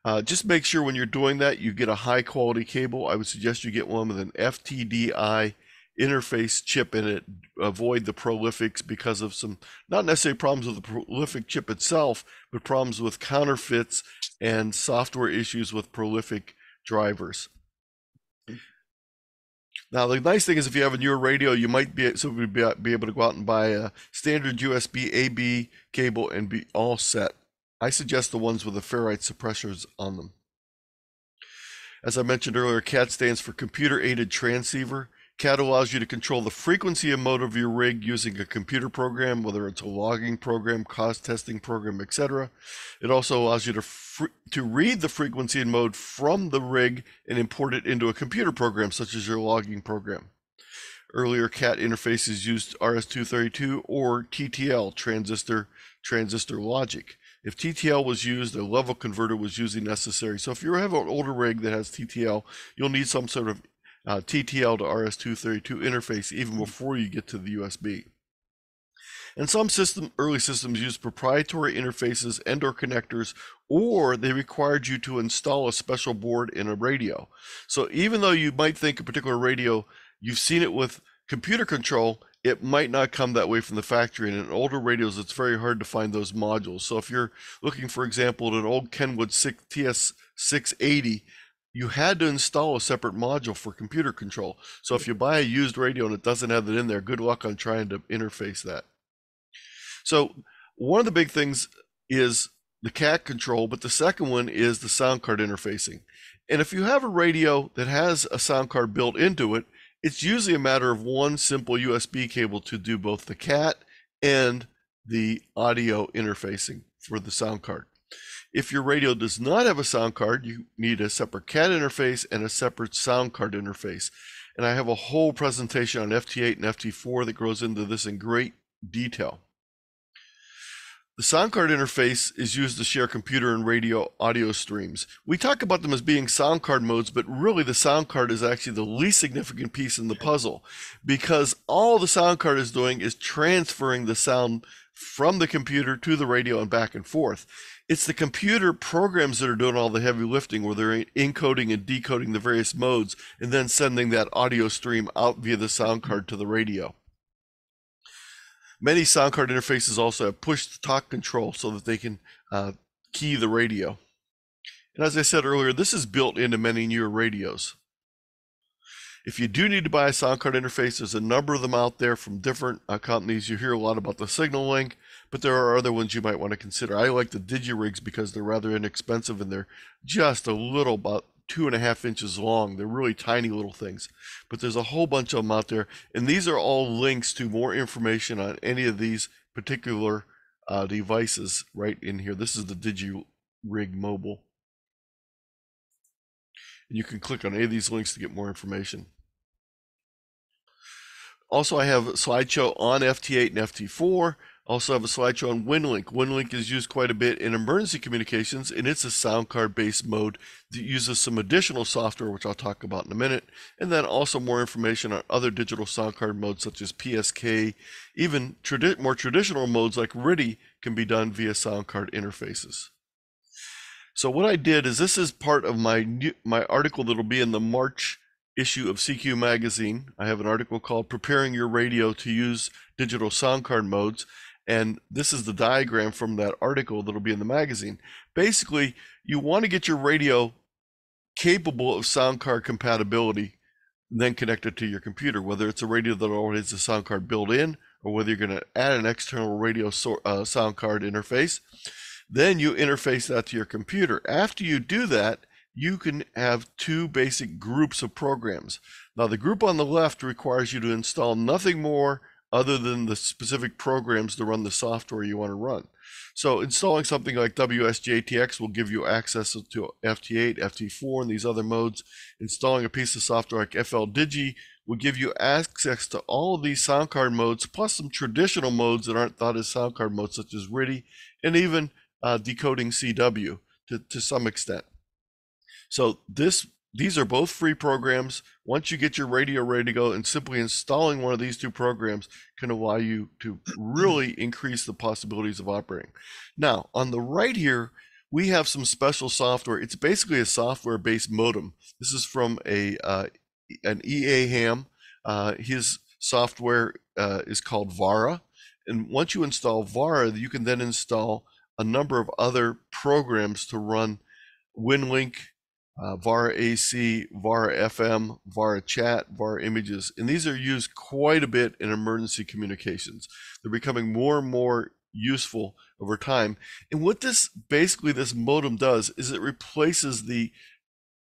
Uh, just make sure when you're doing that you get a high quality cable. I would suggest you get one with an FTDI interface chip in it. Avoid the prolifics because of some, not necessarily problems with the prolific chip itself, but problems with counterfeits and software issues with prolific drivers. Now, the nice thing is if you have a newer radio, you might be, so be, be able to go out and buy a standard USB AB cable and be all set. I suggest the ones with the ferrite suppressors on them. As I mentioned earlier, CAT stands for Computer Aided Transceiver. CAT allows you to control the frequency and mode of your rig using a computer program, whether it's a logging program, contesting program, etc. It also allows you to to read the frequency and mode from the rig and import it into a computer program, such as your logging program. Earlier CAT interfaces used RS-232 or TTL, transistor transistor logic. If TTL was used, a level converter was usually necessary. So if you have an older rig that has TTL, you'll need some sort of uh, TTL to RS-232 interface even before you get to the USB. And some system, early systems use proprietary interfaces and or connectors, or they required you to install a special board in a radio. So even though you might think a particular radio, you've seen it with computer control, it might not come that way from the factory. And in older radios, it's very hard to find those modules. So if you're looking, for example, at an old Kenwood TS680, you had to install a separate module for computer control. So if you buy a used radio and it doesn't have it in there, good luck on trying to interface that. So one of the big things is the CAT control, but the second one is the sound card interfacing. And if you have a radio that has a sound card built into it, it's usually a matter of one simple USB cable to do both the CAT and the audio interfacing for the sound card. If your radio does not have a sound card, you need a separate CAT interface and a separate sound card interface. And I have a whole presentation on FT8 and FT4 that goes into this in great detail. The sound card interface is used to share computer and radio audio streams. We talk about them as being sound card modes, but really the sound card is actually the least significant piece in the puzzle because all the sound card is doing is transferring the sound from the computer to the radio and back and forth it's the computer programs that are doing all the heavy lifting where they're encoding and decoding the various modes and then sending that audio stream out via the sound card to the radio. Many sound card interfaces also have push to talk control so that they can uh, key the radio. And as I said earlier, this is built into many newer radios. If you do need to buy a sound card interface, there's a number of them out there from different uh, companies. You hear a lot about the SignaLink, but there are other ones you might want to consider. I like the DigiRigs because they're rather inexpensive and they're just a little about two and a half inches long. They're really tiny little things, but there's a whole bunch of them out there. And these are all links to more information on any of these particular uh, devices right in here. This is the DigiRig Mobile. You can click on any of these links to get more information. Also, I have a slideshow on FT8 and FT4. Also have a slideshow on WinLink. WinLink is used quite a bit in emergency communications, and it's a sound card based mode that uses some additional software, which I'll talk about in a minute, and then also more information on other digital sound card modes such as PSK. Even tradi- more traditional modes like RTTY can be done via sound card interfaces. So what I did is this is part of my new, my article that'll be in the March issue of CQ magazine. I have an article called "Preparing Your Radio to Use Digital Sound Card Modes." And this is the diagram from that article that'll be in the magazine. Basically, you want to get your radio capable of sound card compatibility, then connect it to your computer, whether it's a radio that already has a sound card built in, or whether you're going to add an external radio so, uh, sound card interface. Then you interface that to your computer. After you do that, you can have two basic groups of programs. Now, the group on the left requires you to install nothing more other than the specific programs to run the software you want to run. So installing something like WSJTX will give you access to FT8, FT4, and these other modes. Installing a piece of software like FLDigi will give you access to all of these sound card modes, plus some traditional modes that aren't thought as sound card modes, such as RTTY, and even uh, decoding CW to, to some extent. So this these are both free programs. Once you get your radio ready to go, and simply installing one of these two programs can allow you to really increase the possibilities of operating. Now, on the right here, we have some special software. It's basically a software-based modem. This is from a uh, an EA Ham. Uh, his software uh, is called Vara, and once you install Vara, you can then install a number of other programs to run WinLink uh, VARA AC, VARA FM, chat, images, and these are used quite a bit in emergency communications. They're becoming more and more useful over time. And what this basically this modem does is it replaces the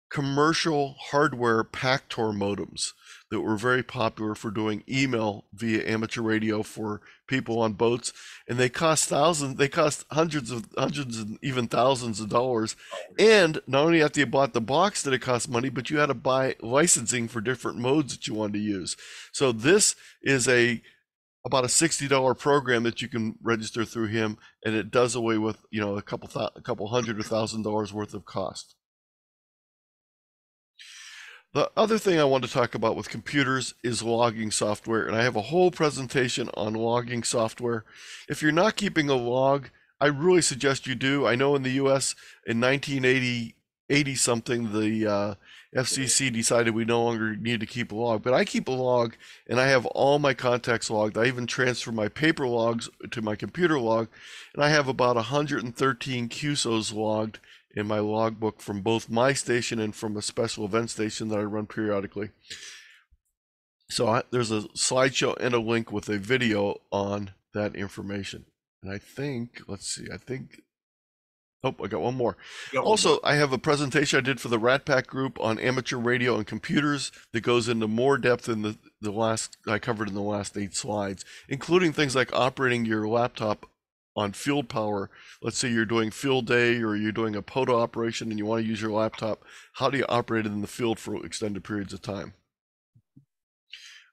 commercial hardware PACTOR modems that were very popular for doing email via amateur radio for people on boats and they cost thousands they cost hundreds of hundreds and even thousands of dollars. And not only after you bought the box did it cost money but you had to buy licensing for different modes that you wanted to use. So this is a about a $60 program that you can register through him and it does away with you know a couple th- a couple hundred or thousand dollars worth of cost the other thing I want to talk about with computers is logging software, and I have a whole presentation on logging software. If you're not keeping a log, I really suggest you do. I know in the US in 1980, 80 something, the uh, FCC decided we no longer need to keep a log, but I keep a log and I have all my contacts logged. I even transfer my paper logs to my computer log, and I have about 113 QSOs logged in my logbook from both my station and from a special event station that I run periodically. So I, there's a slideshow and a link with a video on that information. And I think, let's see, I think, oh, I got one more. Got also, one more. I have a presentation I did for the Rat Pack group on amateur radio and computers that goes into more depth than the, the last I covered in the last eight slides, including things like operating your laptop on field power, let's say you're doing field day or you're doing a POTA operation and you want to use your laptop, how do you operate it in the field for extended periods of time?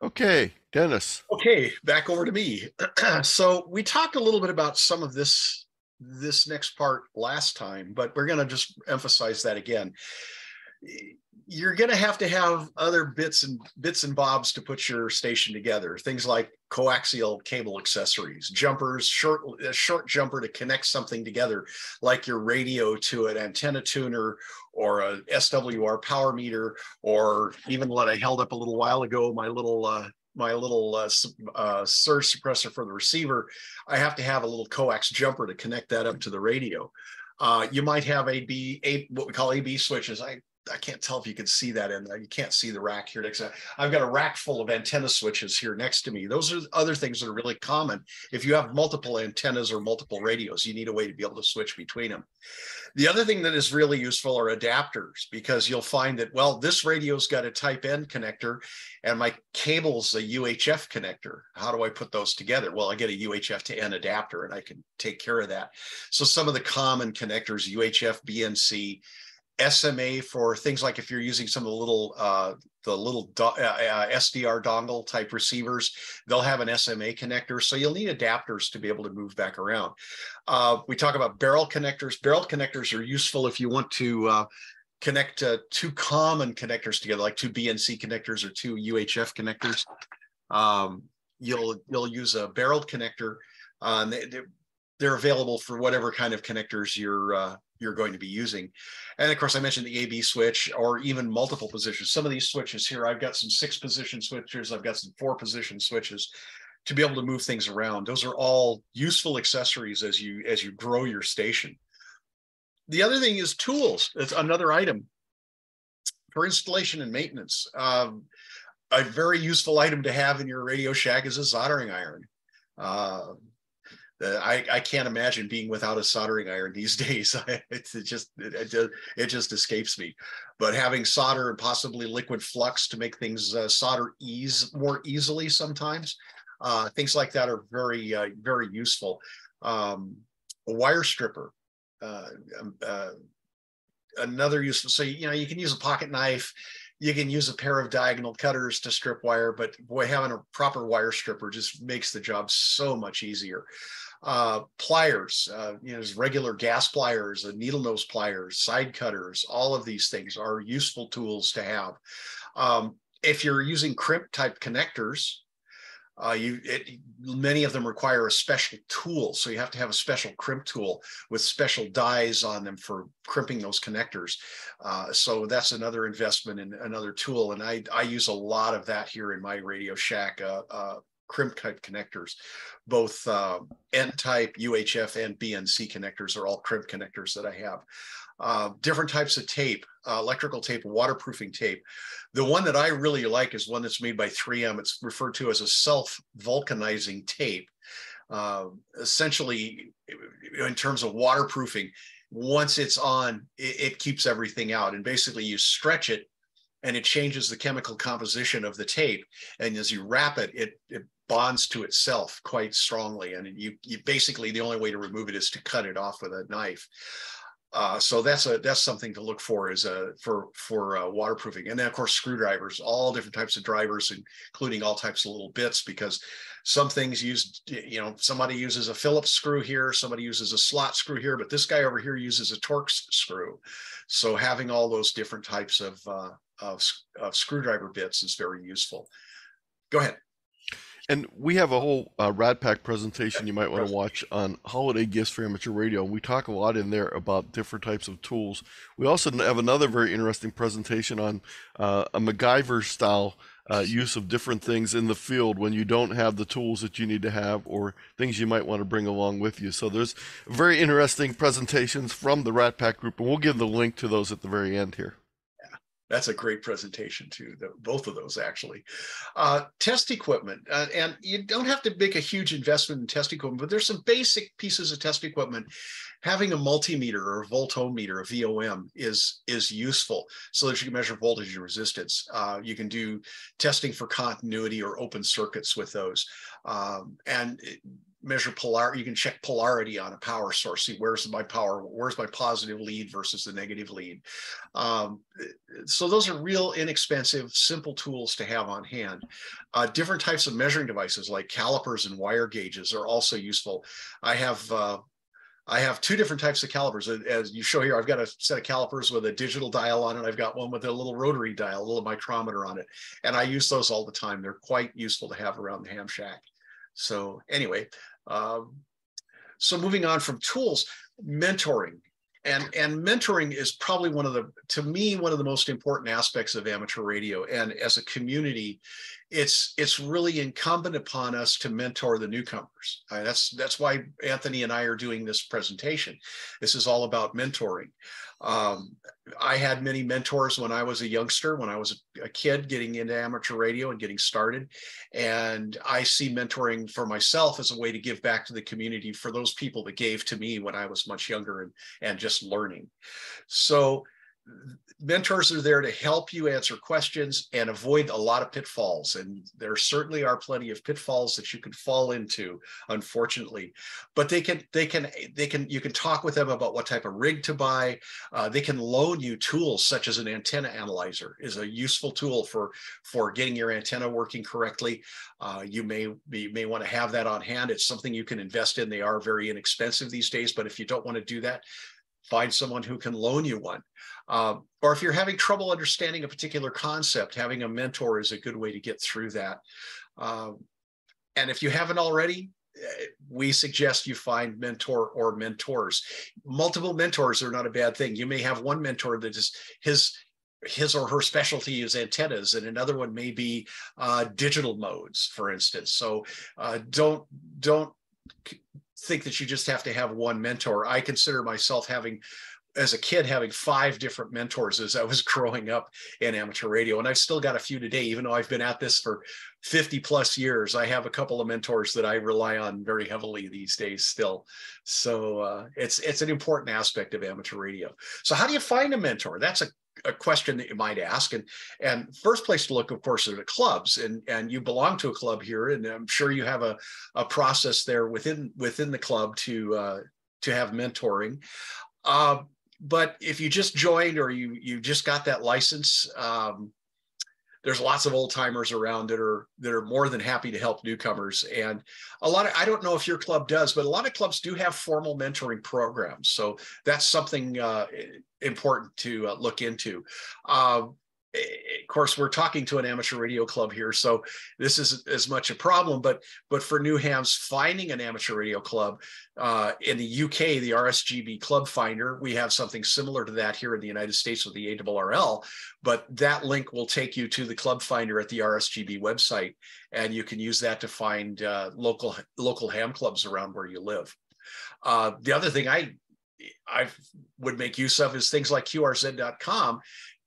Okay, Dennis. Okay, back over to me. so we talked a little bit about some of this this next part last time, but we're going to just emphasize that again you're going to have to have other bits and bits and bobs to put your station together. Things like coaxial cable accessories, jumpers, short a short jumper to connect something together, like your radio to an antenna tuner or a SWR power meter, or even what I held up a little while ago, my little uh, my little uh, uh, surge suppressor for the receiver. I have to have a little coax jumper to connect that up to the radio. Uh, you might have a B, a, what we call AB switches. I I can't tell if you can see that in there. You can't see the rack here next I've got a rack full of antenna switches here next to me. Those are other things that are really common. If you have multiple antennas or multiple radios, you need a way to be able to switch between them. The other thing that is really useful are adapters because you'll find that, well, this radio's got a type N connector and my cable's a UHF connector. How do I put those together? Well, I get a UHF to N adapter and I can take care of that. So some of the common connectors, UHF, BNC, SMA for things like if you're using some of the little uh, the little do- uh, uh SDR dongle type receivers, they'll have an SMA connector. So you'll need adapters to be able to move back around. Uh, we talk about barrel connectors. Barrel connectors are useful if you want to uh, connect uh, two common connectors together, like two BNC connectors or two UHF connectors. Um, you'll you'll use a barreled connector. They, they're available for whatever kind of connectors you're you're going to be using. And of course, I mentioned the AB switch or even multiple positions. Some of these switches here, I've got some six position switches, I've got some four position switches to be able to move things around. Those are all useful accessories as you as you grow your station. The other thing is tools. It's another item for installation and maintenance. Um, a very useful item to have in your Radio Shack is a soldering iron. Uh, I, I can't imagine being without a soldering iron these days. it, just it, it, just escapes me. But having solder and possibly liquid flux to make things uh, solder ease more easily sometimes, uh, things like that are very uh, very useful. Um, a wire stripper, uh, um, uh, another useful. So you know you can use a pocket knife. You can use a pair of diagonal cutters to strip wire, but boy, having a proper wire stripper just makes the job so much easier uh, pliers, uh, you know, regular gas pliers, and needle nose pliers, side cutters, all of these things are useful tools to have. Um, if you're using crimp type connectors, uh, you it, many of them require a special tool, so you have to have a special crimp tool with special dies on them for crimping those connectors. Uh, so that's another investment in another tool, and I I use a lot of that here in my Radio Shack uh, uh crimp type connectors. Both uh, N-type, UHF, and BNC connectors are all crimp connectors that I have. Uh, different types of tape, uh, electrical tape, waterproofing tape. The one that I really like is one that's made by 3M. It's referred to as a self-vulcanizing tape. Uh, essentially, in terms of waterproofing, once it's on, it, it keeps everything out. And basically, you stretch it and it changes the chemical composition of the tape. And as you wrap it, it, it bonds to itself quite strongly. And you, you basically, the only way to remove it is to cut it off with a knife. Uh, so that's a that's something to look for is a for for uh, waterproofing, and then of course screwdrivers, all different types of drivers, including all types of little bits, because some things use you know somebody uses a Phillips screw here, somebody uses a slot screw here, but this guy over here uses a Torx screw. So having all those different types of uh, of, of screwdriver bits is very useful. Go ahead. And we have a whole uh, Rat Pack presentation you might want to watch on holiday gifts for amateur radio. We talk a lot in there about different types of tools. We also have another very interesting presentation on uh, a MacGyver style uh, use of different things in the field when you don't have the tools that you need to have or things you might want to bring along with you. So there's very interesting presentations from the Rat Pack group, and we'll give the link to those at the very end here that's a great presentation too the, both of those actually. Uh, test equipment uh, and you don't have to make a huge investment in test equipment but there's some basic pieces of test equipment. Having a multimeter or a voltometer a vom is is useful so that you can measure voltage and resistance. Uh, you can do testing for continuity or open circuits with those. Um, and it, measure polar you can check polarity on a power source see where's my power where's my positive lead versus the negative lead um, so those are real inexpensive simple tools to have on hand uh, different types of measuring devices like calipers and wire gauges are also useful i have uh, I have two different types of calipers. As you show here, I've got a set of calipers with a digital dial on it. I've got one with a little rotary dial, a little micrometer on it. And I use those all the time. They're quite useful to have around the ham shack. So anyway, um, so moving on from tools, mentoring. And, and mentoring is probably one of the, to me, one of the most important aspects of amateur radio. And as a community, it's it's really incumbent upon us to mentor the newcomers. Uh, that's that's why Anthony and I are doing this presentation. This is all about mentoring. Um, I had many mentors when I was a youngster, when I was a, kid getting into amateur radio and getting started. And I see mentoring for myself as a way to give back to the community for those people that gave to me when I was much younger and, and just learning. So mentors are there to help you answer questions and avoid a lot of pitfalls. And there certainly are plenty of pitfalls that you can fall into unfortunately. But they can they can they can you can talk with them about what type of rig to buy. Uh, they can loan you tools such as an antenna analyzer is a useful tool for for getting your antenna working correctly. Uh, you may be may want to have that on hand. It's something you can invest in. They are very inexpensive these days but if you don't want to do that find someone who can loan you one. Uh, or if you're having trouble understanding a particular concept, having a mentor is a good way to get through that. Uh, and if you haven't already, eh, we suggest you find mentor or mentors. Multiple mentors are not a bad thing. You may have one mentor that is his his or her specialty is antennas, and another one may be uh, digital modes, for instance. So uh, don't don't think that you just have to have one mentor. I consider myself having as a kid having five different mentors as I was growing up in amateur radio. And I've still got a few today, even though I've been at this for 50 plus years. I have a couple of mentors that I rely on very heavily these days still. So uh, it's it's an important aspect of amateur radio. So how do you find a mentor? That's a a question that you might ask. And and first place to look, of course, are the clubs. And and you belong to a club here, and I'm sure you have a, a process there within within the club to uh, to have mentoring. Uh, but if you just joined or you you just got that license, um, there's lots of old timers around that are that are more than happy to help newcomers. And a lot of i don't know if your club does but a lot of clubs do have formal mentoring programs. So that's something uh, important to uh, look into. Uh, of course we're talking to an amateur radio club here so this is as much a problem but but for new hams finding an amateur radio club uh, in the uk the rsgb club finder we have something similar to that here in the united states with the arrl but that link will take you to the club finder at the rsgb website and you can use that to find uh, local local ham clubs around where you live. Uh, the other thing i I would make use of is things like QRZ.com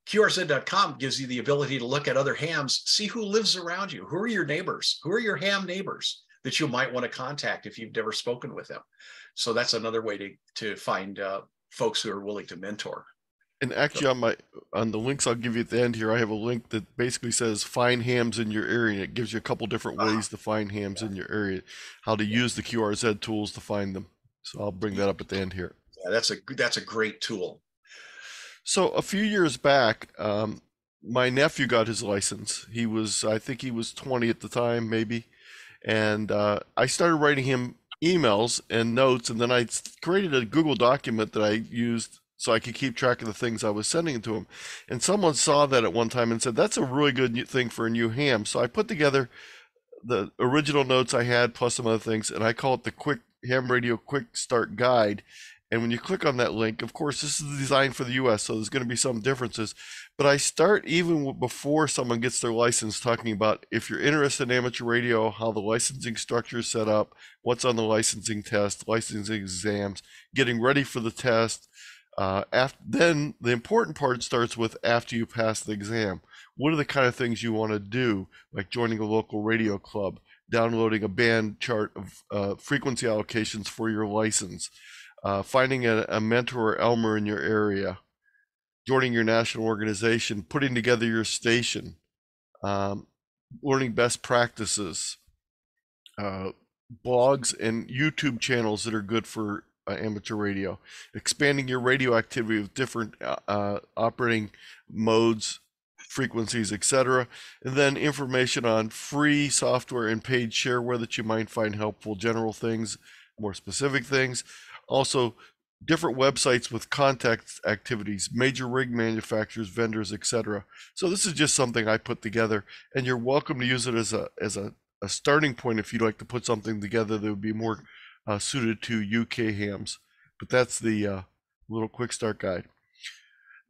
QRZ.com gives you the ability to look at other hams, see who lives around you. Who are your neighbors? Who are your ham neighbors that you might want to contact if you've never spoken with them? So that's another way to, to find uh, folks who are willing to mentor. And actually, on my on the links I'll give you at the end here, I have a link that basically says find hams in your area. And it gives you a couple different Ah. ways to find hams in your area, how to use the QRZ tools to find them. So I'll bring that up at the end here. Yeah, that's a good that's a great tool. So a few years back, um, my nephew got his license. He was, I think he was 20 at the time, maybe. And uh, I started writing him emails and notes, and then I created a Google document that I used so I could keep track of the things I was sending to him. And someone saw that at one time and said, "That's a really good thing for a new ham." So I put together the original notes I had plus some other things, and I call it the Quick Ham Radio Quick Start Guide. And when you click on that link, of course, this is designed for the US, so there's going to be some differences. But I start even before someone gets their license talking about if you're interested in amateur radio, how the licensing structure is set up, what's on the licensing test, licensing exams, getting ready for the test. Uh, after, then the important part starts with after you pass the exam. What are the kind of things you want to do, like joining a local radio club, downloading a band chart of uh, frequency allocations for your license, uh, finding a, a mentor or elmer in your area, joining your national organization, putting together your station, um, learning best practices, uh, blogs and YouTube channels that are good for uh, amateur radio, expanding your radio activity with different uh, uh, operating modes, frequencies, etc. And then information on free software and paid shareware that you might find helpful, general things, more specific things. Also, different websites with contact activities, major rig manufacturers, vendors, etc. So this is just something I put together, and you're welcome to use it as a as a, a starting point if you'd like to put something together that would be more uh, suited to UK hams. But that's the uh, little quick start guide.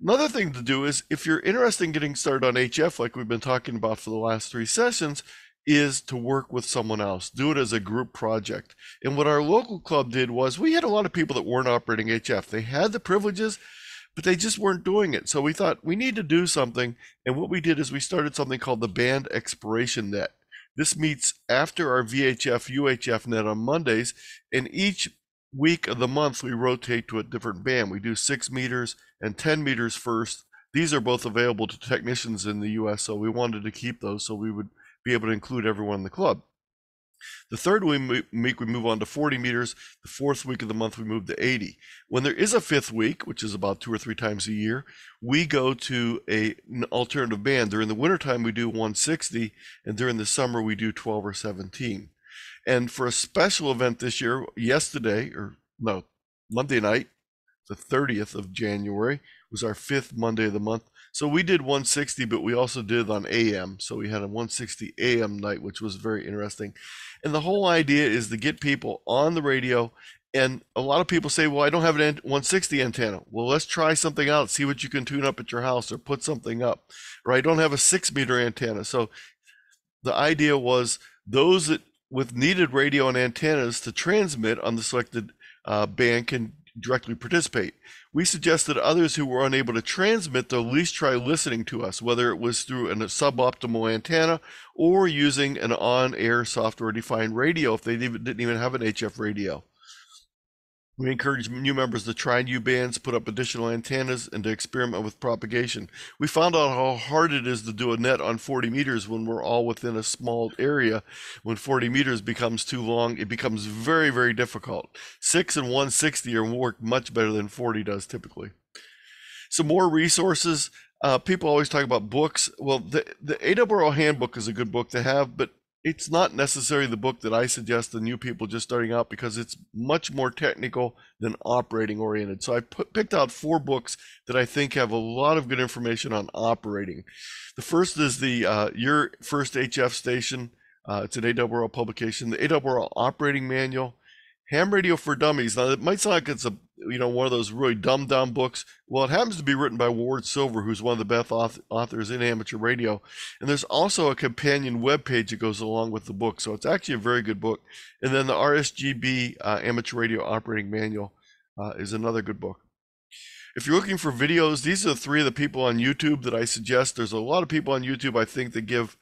Another thing to do is if you're interested in getting started on HF, like we've been talking about for the last three sessions, is to work with someone else. Do it as a group project. And what our local club did was we had a lot of people that weren't operating HF. They had the privileges, but they just weren't doing it. So we thought we need to do something. And what we did is we started something called the Band Exploration Net. This meets after our VHF UHF net on Mondays, and each week of the month we rotate to a different band. We do six meters and 10 meters first. These are both available to technicians in the US, so we wanted to keep those so we would be able to include everyone in the club. The third week we move on to 40 meters. The fourth week of the month we move to 80. When there is a fifth week, which is about two or three times a year, we go to a, an alternative band. During the wintertime we do 160, and during the summer we do 12 or 17. And for a special event this year, yesterday, or no, Monday night, the 30th of January, was our fifth Monday of the month. So we did 160, but we also did on AM. So we had a 160 AM night, which was very interesting. And the whole idea is to get people on the radio. And a lot of people say, well, I don't have an 160 antenna. Well, let's try something out, see what you can tune up at your house or put something up. Or I don't have a six meter antenna. So the idea was those that with needed radio and antennas to transmit on the selected uh, band can directly participate. We suggested others who were unable to transmit at least try listening to us, whether it was through a suboptimal antenna or using an on-air software-defined radio if they didn't even have an HF radio. We encourage new members to try new bands, put up additional antennas, and to experiment with propagation. We found out how hard it is to do a net on 40 meters when we're all within a small area. When 40 meters becomes too long, it becomes very, very difficult. 6 and 160 are work much better than 40 does typically. Some more resources. Uh, people always talk about books. Well, the, the ARRL handbook is a good book to have, but it's not necessarily the book that I suggest to new people just starting out because it's much more technical than operating oriented. So I put, picked out four books that I think have a lot of good information on operating. The first is the uh, Your First HF Station. Uh, it's an ARRL publication. The ARRL Operating Manual. Ham Radio for Dummies. Now, it might sound like it's a you know one of those really dumbed down books. Well, it happens to be written by Ward Silver, who's one of the best authors in amateur radio. And there's also a companion web page that goes along with the book, so it's actually a very good book. And then the RSGB uh, Amateur Radio Operating Manual uh, is another good book. If you're looking for videos, these are the three of the people on YouTube that I suggest. There's a lot of people on YouTube I think that give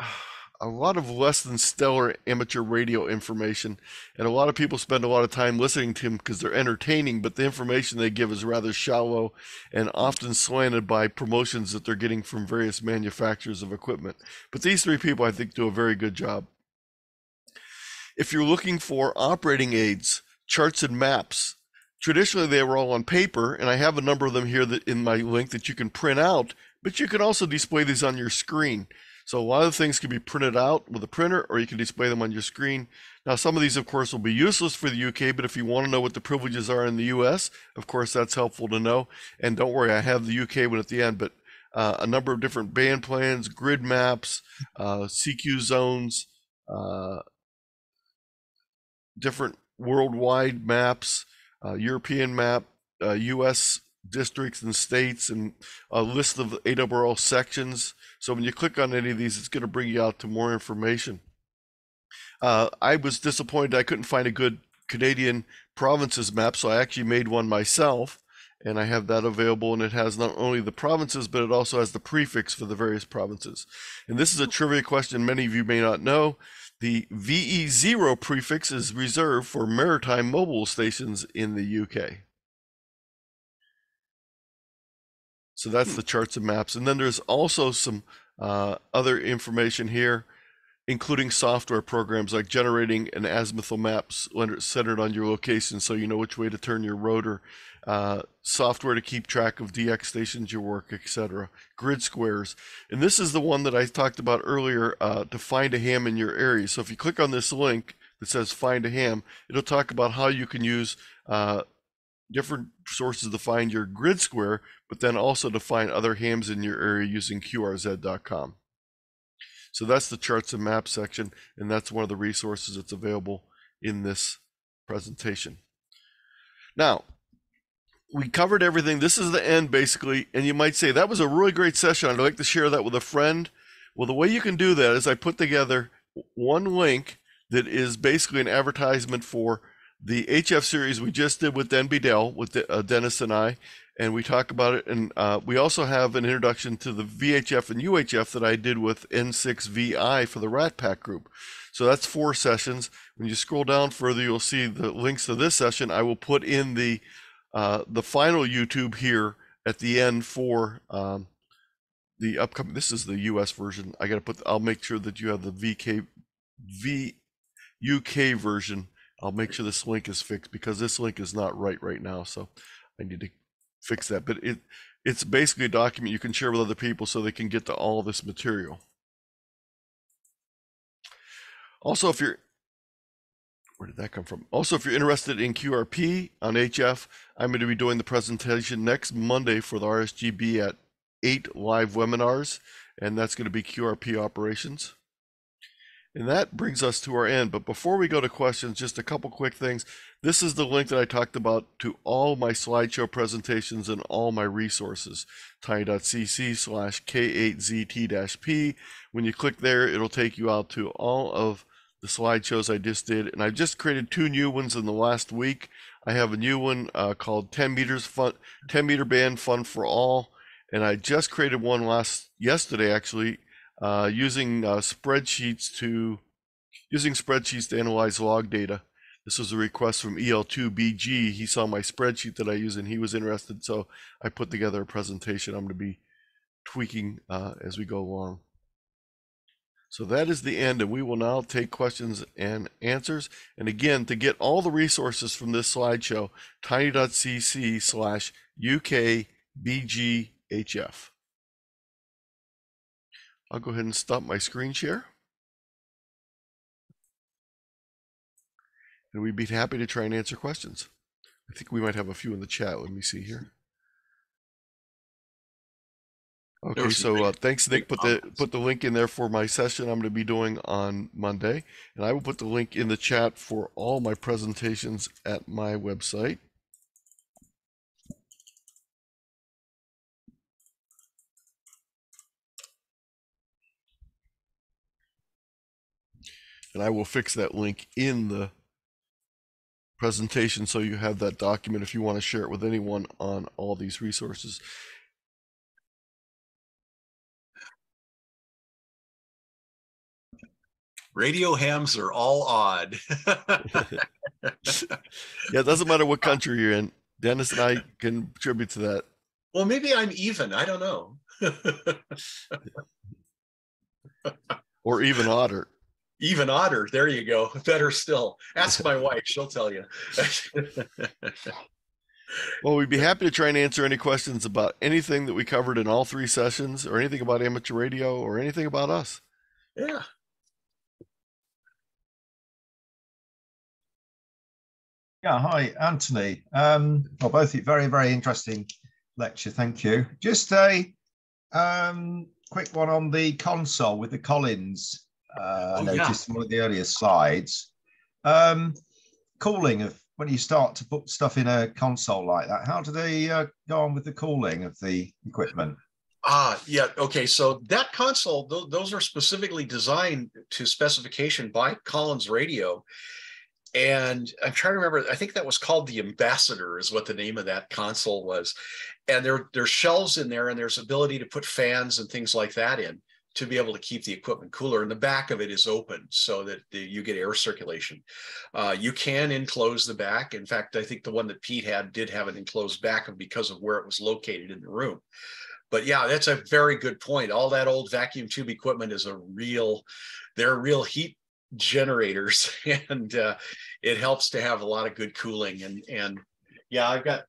a lot of less than stellar amateur radio information, and a lot of people spend a lot of time listening to him because they're entertaining, but the information they give is rather shallow and often slanted by promotions that they're getting from various manufacturers of equipment. But these three people, I think, do a very good job. If you're looking for operating aids, charts and maps, traditionally they were all on paper, and I have a number of them here that in my link that you can print out, but you can also display these on your screen. So a lot of things can be printed out with a printer or you can display them on your screen. Now, some of these, of course, will be useless for the UK, but if you want to know what the privileges are in the US, of course, that's helpful to know. And don't worry, I have the UK one at the end, but uh, a number of different band plans, grid maps, uh, CQ zones, uh, different worldwide maps, uh, European map, US uh, districts and states, and a list of ARRL sections. So when you click on any of these, it's going to bring you out to more information. Uh, I was disappointed I couldn't find a good Canadian provinces map, so I actually made one myself, and I have that available, and it has not only the provinces, but it also has the prefix for the various provinces. And this is a trivia question many of you may not know. The VE0 prefix is reserved for maritime mobile stations in the UK. So that's the charts and maps. And then there's also some uh, other information here, including software programs like generating an azimuthal maps centered on your location so you know which way to turn your rotor, uh, software to keep track of DX stations, your work, etc. Grid squares. And this is the one that I talked about earlier uh, to find a ham in your area. So if you click on this link that says find a ham, it'll talk about how you can use uh, different sources to find your grid square, but then also to find other hams in your area using QRZ.com. So that's the charts and maps section, and that's one of the resources that's available in this presentation. Now, we covered everything. This is the end, basically, and you might say, that was a really great session. I'd like to share that with a friend. Well, the way you can do that is I put together one link that is basically an advertisement for the HF series we just did with Den Bedell, with uh, Dennis and I, and we talk about it. And uh, we also have an introduction to the VHF and UHF that I did with N6VI for the Rat Pack group. So that's four sessions. When you scroll down further, you'll see the links to this session. I will put in the uh, the final YouTube here at the end for um, the upcoming. This is the US version. I got to put. I'll make sure that you have the VK V UK version I'll make sure this link is fixed because this link is not right right now. So I need to fix that. But it it's basically a document you can share with other people so they can get to all this material. Also, if you're where did that come from? Also, if you're interested in QRP on HF, I'm going to be doing the presentation next Monday for the RSGB at 8 live webinars, and that's going to be QRP operations. And that brings us to our end. But before we go to questions, just a couple quick things. This is the link that I talked about to all my slideshow presentations and all my resources, tiny.cc slash K8ZT-P. When you click there, it'll take you out to all of the slideshows I just did. And I just created two new ones in the last week. I have a new one uh, called 10 meters fun, 10 meter band fun for all. And I just created one last yesterday actually uh, using uh, spreadsheets to using spreadsheets to analyze log data. This was a request from EL2BG. He saw my spreadsheet that I use and he was interested, so I put together a presentation I'm going to be tweaking uh, as we go along. So that is the end, and we will now take questions and answers. And again, to get all the resources from this slideshow, tiny.cc slash UKBGHF. I'll go ahead and stop my screen share. And we'd be happy to try and answer questions. I think we might have a few in the chat. Let me see here. Okay, so uh, thanks, Nick. Put the put the link in there for my session I'm going to be doing on Monday, and I will put the link in the chat for all my presentations at my website. And I will fix that link in the presentation so you have that document if you want to share it with anyone on all these resources. Radio hams are all odd. yeah, it doesn't matter what country you're in. Dennis and I can contribute to that. Well, maybe I'm even. I don't know. or even odder. Even odder. There you go. Better still. Ask my wife. She'll tell you. well, we'd be happy to try and answer any questions about anything that we covered in all three sessions or anything about amateur radio or anything about us. Yeah. Yeah, hi, Anthony. Um, well, both very, very interesting lecture. Thank you. Just a um, quick one on the console with the Collins. Uh, oh, I noticed yeah. one of the earlier slides. Um, cooling of when you start to put stuff in a console like that, how do they uh, go on with the cooling of the equipment? Ah, yeah. Okay. So that console, th- those are specifically designed to specification by Collins Radio. And I'm trying to remember, I think that was called the Ambassador, is what the name of that console was. And there, there's shelves in there, and there's ability to put fans and things like that in to be able to keep the equipment cooler. And the back of it is open so that the, you get air circulation. Uh, you can enclose the back. In fact, I think the one that Pete had did have an enclosed back because of where it was located in the room but yeah, that's a very good point. All that old vacuum tube equipment is a real, they're real heat generators, and uh, it helps to have a lot of good cooling. And and yeah, I've got.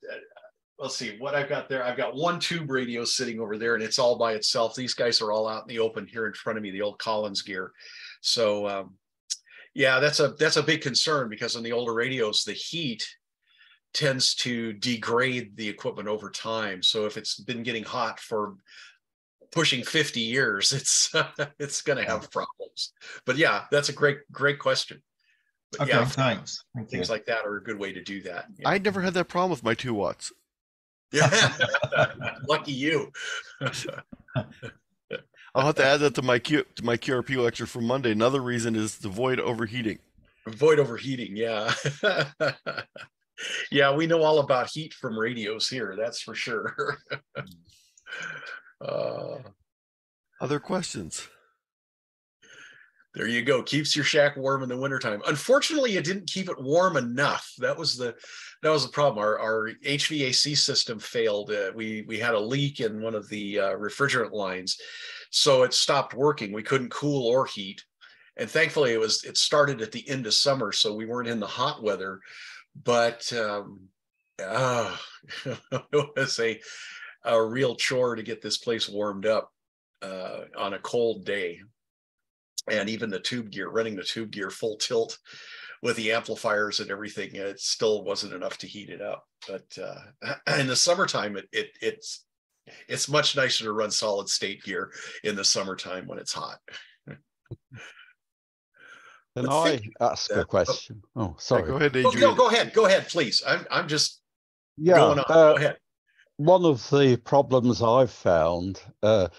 Let's see what I've got there. I've got one tube radio sitting over there, and it's all by itself. These guys are all out in the open here in front of me, the old Collins gear. So um, yeah, that's a that's a big concern because on the older radios, the heat tends to degrade the equipment over time. So if it's been getting hot for pushing 50 years, it's it's going to have problems. But yeah, that's a great great question. But okay, yeah, thanks. Thank things you. like that are a good way to do that. Yeah. I never had that problem with my two watts. Yeah, lucky you. I'll have to add that to my Q, to my QRP lecture for Monday. Another reason is to avoid overheating. Avoid overheating, yeah yeah, we know all about heat from radios here. That's for sure. uh, Other questions? There you go. Keeps your shack warm in the wintertime. Unfortunately, it didn't keep it warm enough. That was the that was the problem. Our, our HVAC system failed. Uh, we we had a leak in one of the uh, refrigerant lines, so it stopped working. We couldn't cool or heat, and thankfully it was it started at the end of summer, so we weren't in the hot weather but um, uh, it was a a real chore to get this place warmed up uh, on a cold day. And even the tube gear, running the tube gear full tilt with the amplifiers and everything, it still wasn't enough to heat it up. But uh, in the summertime, it, it it's it's much nicer to run solid state gear in the summertime when it's hot. Can I ask a question? Oh, sorry. go ahead, Adrian. no, go ahead. Go ahead, please. I'm, I'm just yeah, going on. Uh, go ahead. One of the problems I've found, uh,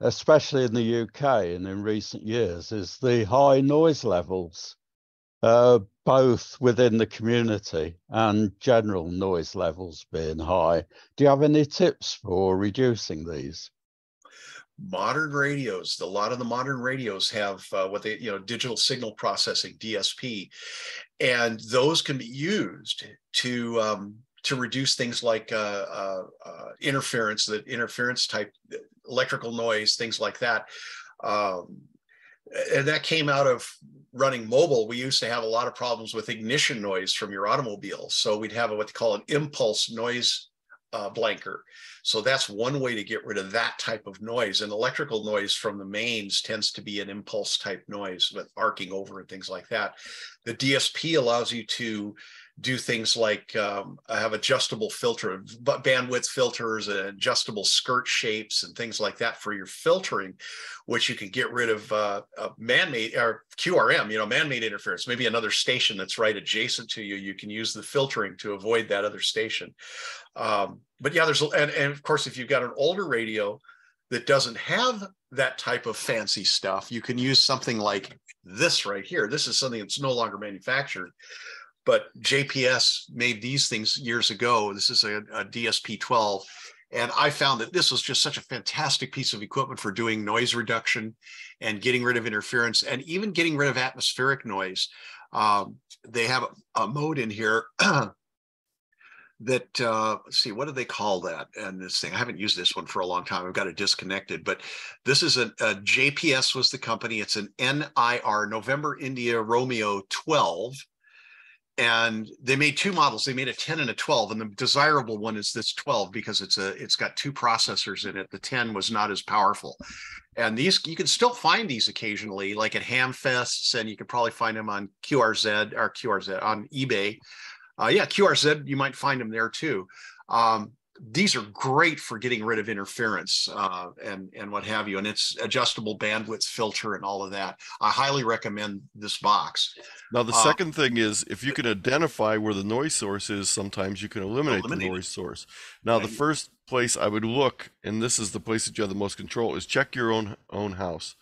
especially in the UK and in recent years, is the high noise levels, uh, both within the community and general noise levels being high. Do you have any tips for reducing these? modern radios a lot of the modern radios have uh, what they you know digital signal processing dsp and those can be used to um, to reduce things like uh, uh, uh interference the interference type electrical noise things like that um, and that came out of running mobile we used to have a lot of problems with ignition noise from your automobile so we'd have what they call an impulse noise uh, blanker so that's one way to get rid of that type of noise. And electrical noise from the mains tends to be an impulse type noise with arcing over and things like that. The DSP allows you to do things like um, have adjustable filter, bandwidth filters and adjustable skirt shapes and things like that for your filtering, which you can get rid of uh, man-made or QRM, you know, man-made interference. Maybe another station that's right adjacent to you, you can use the filtering to avoid that other station. Um, but yeah, there's and, and of course, if you've got an older radio that doesn't have that type of fancy stuff, you can use something like this right here. This is something that's no longer manufactured, but JPS made these things years ago. This is a, a DSP 12, And I found that this was just such a fantastic piece of equipment for doing noise reduction and getting rid of interference and even getting rid of atmospheric noise. Um, they have a, a mode in here that uh, let's see what do they call that and this thing? I haven't used this one for a long time. I've got it disconnected but this is a, a jps was the company. It's an nir november india romeo 12 and they made two models. They made a 10 and a 12 and the desirable one is this 12 because it's a it's got two processors in it. The 10 was not as powerful. And these you can still find these occasionally like at hamfests and you can probably find them on qrz or qrz on ebay. Uh, yeah, QRZ, you might find them there too. Um, these are great for getting rid of interference uh, and and what have you, and it's adjustable bandwidth filter and all of that. I highly recommend this box. Now the uh, second thing is if you can identify where the noise source is, sometimes you can eliminate, eliminate the noise it. source. Now right. the first place I would look, and this is the place that you have the most control, is check your own own house.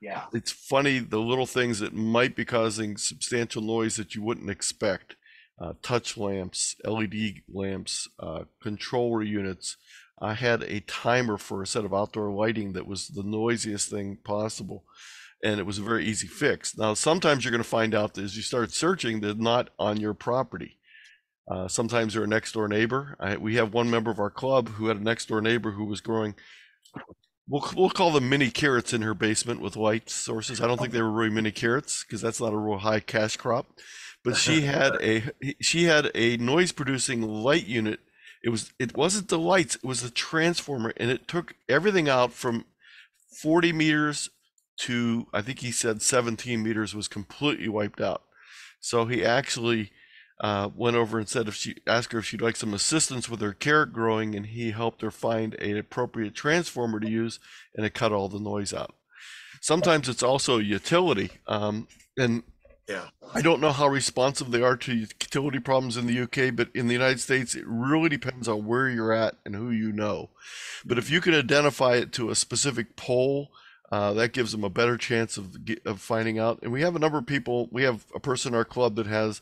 Yeah, it's funny the little things that might be causing substantial noise that you wouldn't expect uh, touch lamps, LED lamps, uh, controller units. I had a timer for a set of outdoor lighting that was the noisiest thing possible. And it was a very easy fix. Now, sometimes you're going to find out that as you start searching, they're not on your property. Uh, sometimes they're a next door neighbor. I, we have one member of our club who had a next door neighbor who was growing, we'll, we'll call them mini carrots in her basement with light sources. I don't think they were really mini carrots because that's not a real high cash crop but she had a she had a noise producing light unit. It was it wasn't the lights it was the transformer and it took everything out from 40 meters to i think he said 17 meters was completely wiped out. So he actually uh, went over and said if she asked her if she'd like some assistance with her carrot growing and he helped her find an appropriate transformer to use and it cut all the noise out. Sometimes it's also a utility um, and yeah. I don't know how responsive they are to utility problems in the UK, but in the United States, it really depends on where you're at and who you know. But if you can identify it to a specific pole, uh, that gives them a better chance of, of finding out. And we have a number of people, we have a person in our club that has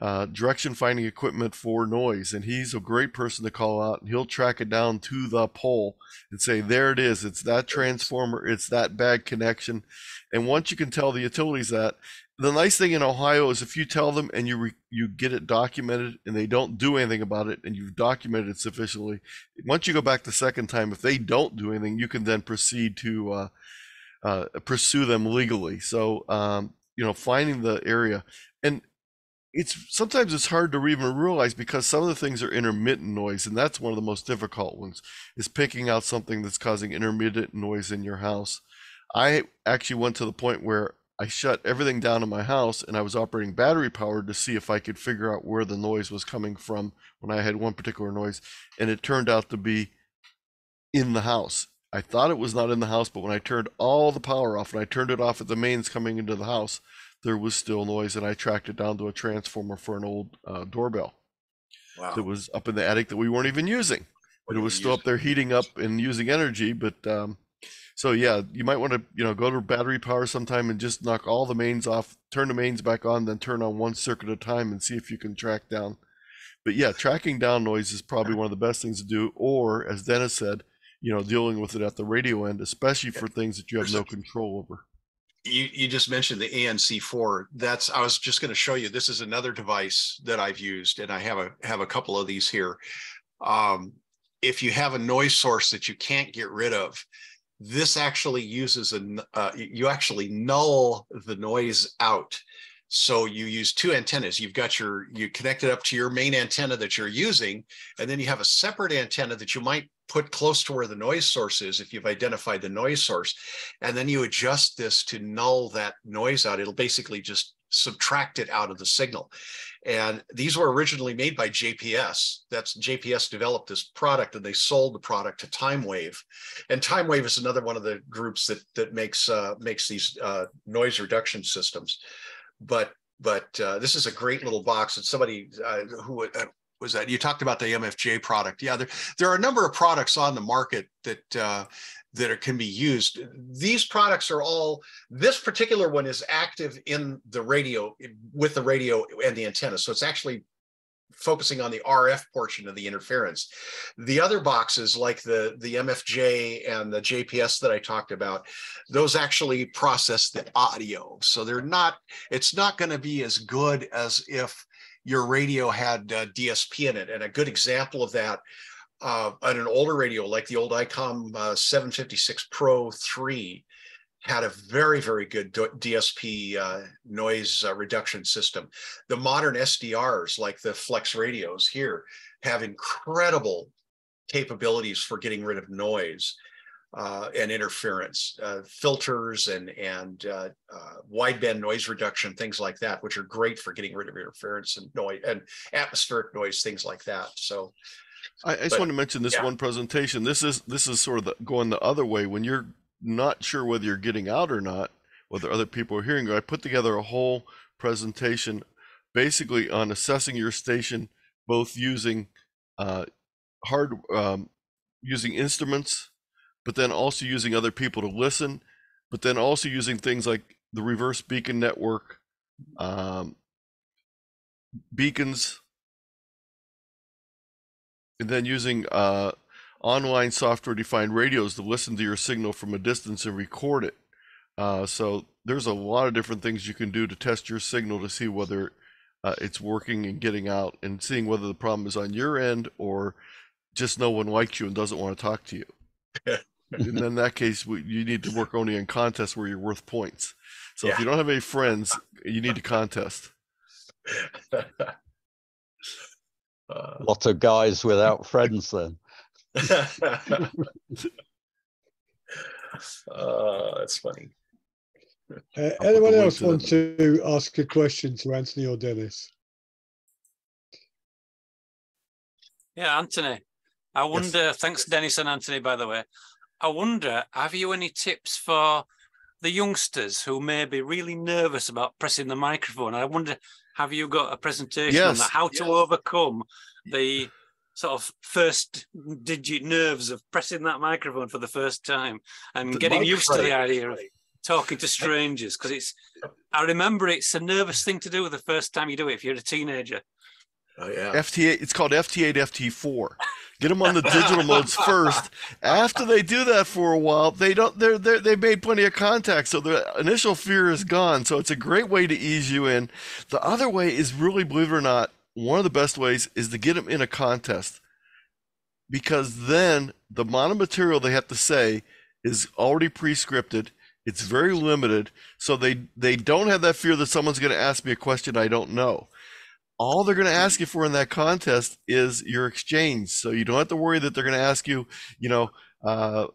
uh, direction finding equipment for noise, and he's a great person to call out. And he'll track it down to the pole and say, "There it is. It's that transformer. It's that bad connection." And once you can tell the utilities that, the nice thing in Ohio is if you tell them and you re, you get it documented and they don't do anything about it and you've documented it sufficiently, once you go back the second time, if they don't do anything, you can then proceed to uh, uh, pursue them legally. So um, you know, finding the area and it's sometimes it's hard to even realize because some of the things are intermittent noise and that's one of the most difficult ones is picking out something that's causing intermittent noise in your house i actually went to the point where I shut everything down in my house and I was operating battery powered to see if I could figure out where the noise was coming from when I had one particular noise. And it turned out to be in the house. I thought it was not in the house, but when I turned all the power off and I turned it off at the mains coming into the house, there was still noise and I tracked it down to a transformer for an old uh, doorbell wow. that was up in the attic that we weren't even using. But it was still up there heating up and using energy, but um, so yeah, you might want to you know go to battery power sometime and just knock all the mains off, turn the mains back on, then turn on one circuit at a time and see if you can track down. But yeah, tracking down noise is probably one of the best things to do. Or as Dennis said, you know, dealing with it at the radio end, especially for things that you have no control over. You, you just mentioned the ANC4. That's I was just going to show you. This is another device that I've used, and I have a have a couple of these here. Um, if you have a noise source that you can't get rid of, this actually uses a uh, you actually null the noise out. So you use two antennas. You've got your you connect it up to your main antenna that you're using and then you have a separate antenna that you might put close to where the noise source is if you've identified the noise source. And then you adjust this to null that noise out. It'll basically just subtract it out of the signal and these were originally made by JPS. That's JPS developed this product and they sold the product to TimeWave. And TimeWave is another one of the groups that that makes uh, makes these uh, noise reduction systems. But but uh, this is a great little box. And somebody uh, who uh, was that you talked about the MFJ product. Yeah, there there are a number of products on the market that uh, that are, can be used. These products are all, this particular one is active in the radio with the radio and the antenna. So it's actually focusing on the RF portion of the interference. The other boxes, like the, the MFJ and the JPS that I talked about, those actually process the audio. So they're not, it's not going to be as good as if your radio had uh, DSP in it. And a good example of that uh, on an older radio, like the old ICOM uh, 756 Pro 3, had a very, very good DSP uh, noise uh, reduction system. The modern SDRs, like the Flex radios here, have incredible capabilities for getting rid of noise uh, and interference, uh, filters and and uh, uh, wideband noise reduction, things like that, which are great for getting rid of interference and noise and atmospheric noise, things like that. So. I, I just but, want to mention this yeah. one presentation. This is this is sort of the, going the other way when you're not sure whether you're getting out or not, whether other people are hearing you, I put together a whole presentation basically on assessing your station, both using uh, hard, um, using instruments, but then also using other people to listen, but then also using things like the reverse beacon network, um, beacons, and then using uh, online software defined radios to listen to your signal from a distance and record it. Uh, so there's a lot of different things you can do to test your signal to see whether uh, it's working and getting out and seeing whether the problem is on your end or just no one likes you and doesn't want to talk to you. and in that case, you need to work only in contests where you're worth points. So yeah. if you don't have any friends, you need to contest. Lots of guys without friends then uh, that's funny. Uh, anyone else want to ask a question to Anthony or Dennis? Yeah, Anthony. I wonder, yes. thanks, Dennis and Anthony, by the way. I wonder, have you any tips for the youngsters who may be really nervous about pressing the microphone? I wonder, have you got a presentation yes. on that? How to yes. overcome the sort of first digit nerves of pressing that microphone for the first time and the getting used to the idea of talking to strangers because it's i remember it's a nervous thing to do the first time you do it if you're a teenager oh yeah. Ft8 it's called ft8 ft4 get them on the digital modes first. After they do that for a while they don't they're, they're they made plenty of contacts so the initial fear is gone. So it's a great way to ease you in. The other way is really believe it or not one of the best ways is to get them in a contest. Because then the amount of material they have to say is already pre-scripted. It's very limited. So they they don't have that fear that someone's going to ask me a question i don't know all they're going to ask you for in that contest is your exchange so you don't have to worry that they're going to ask you you know uh,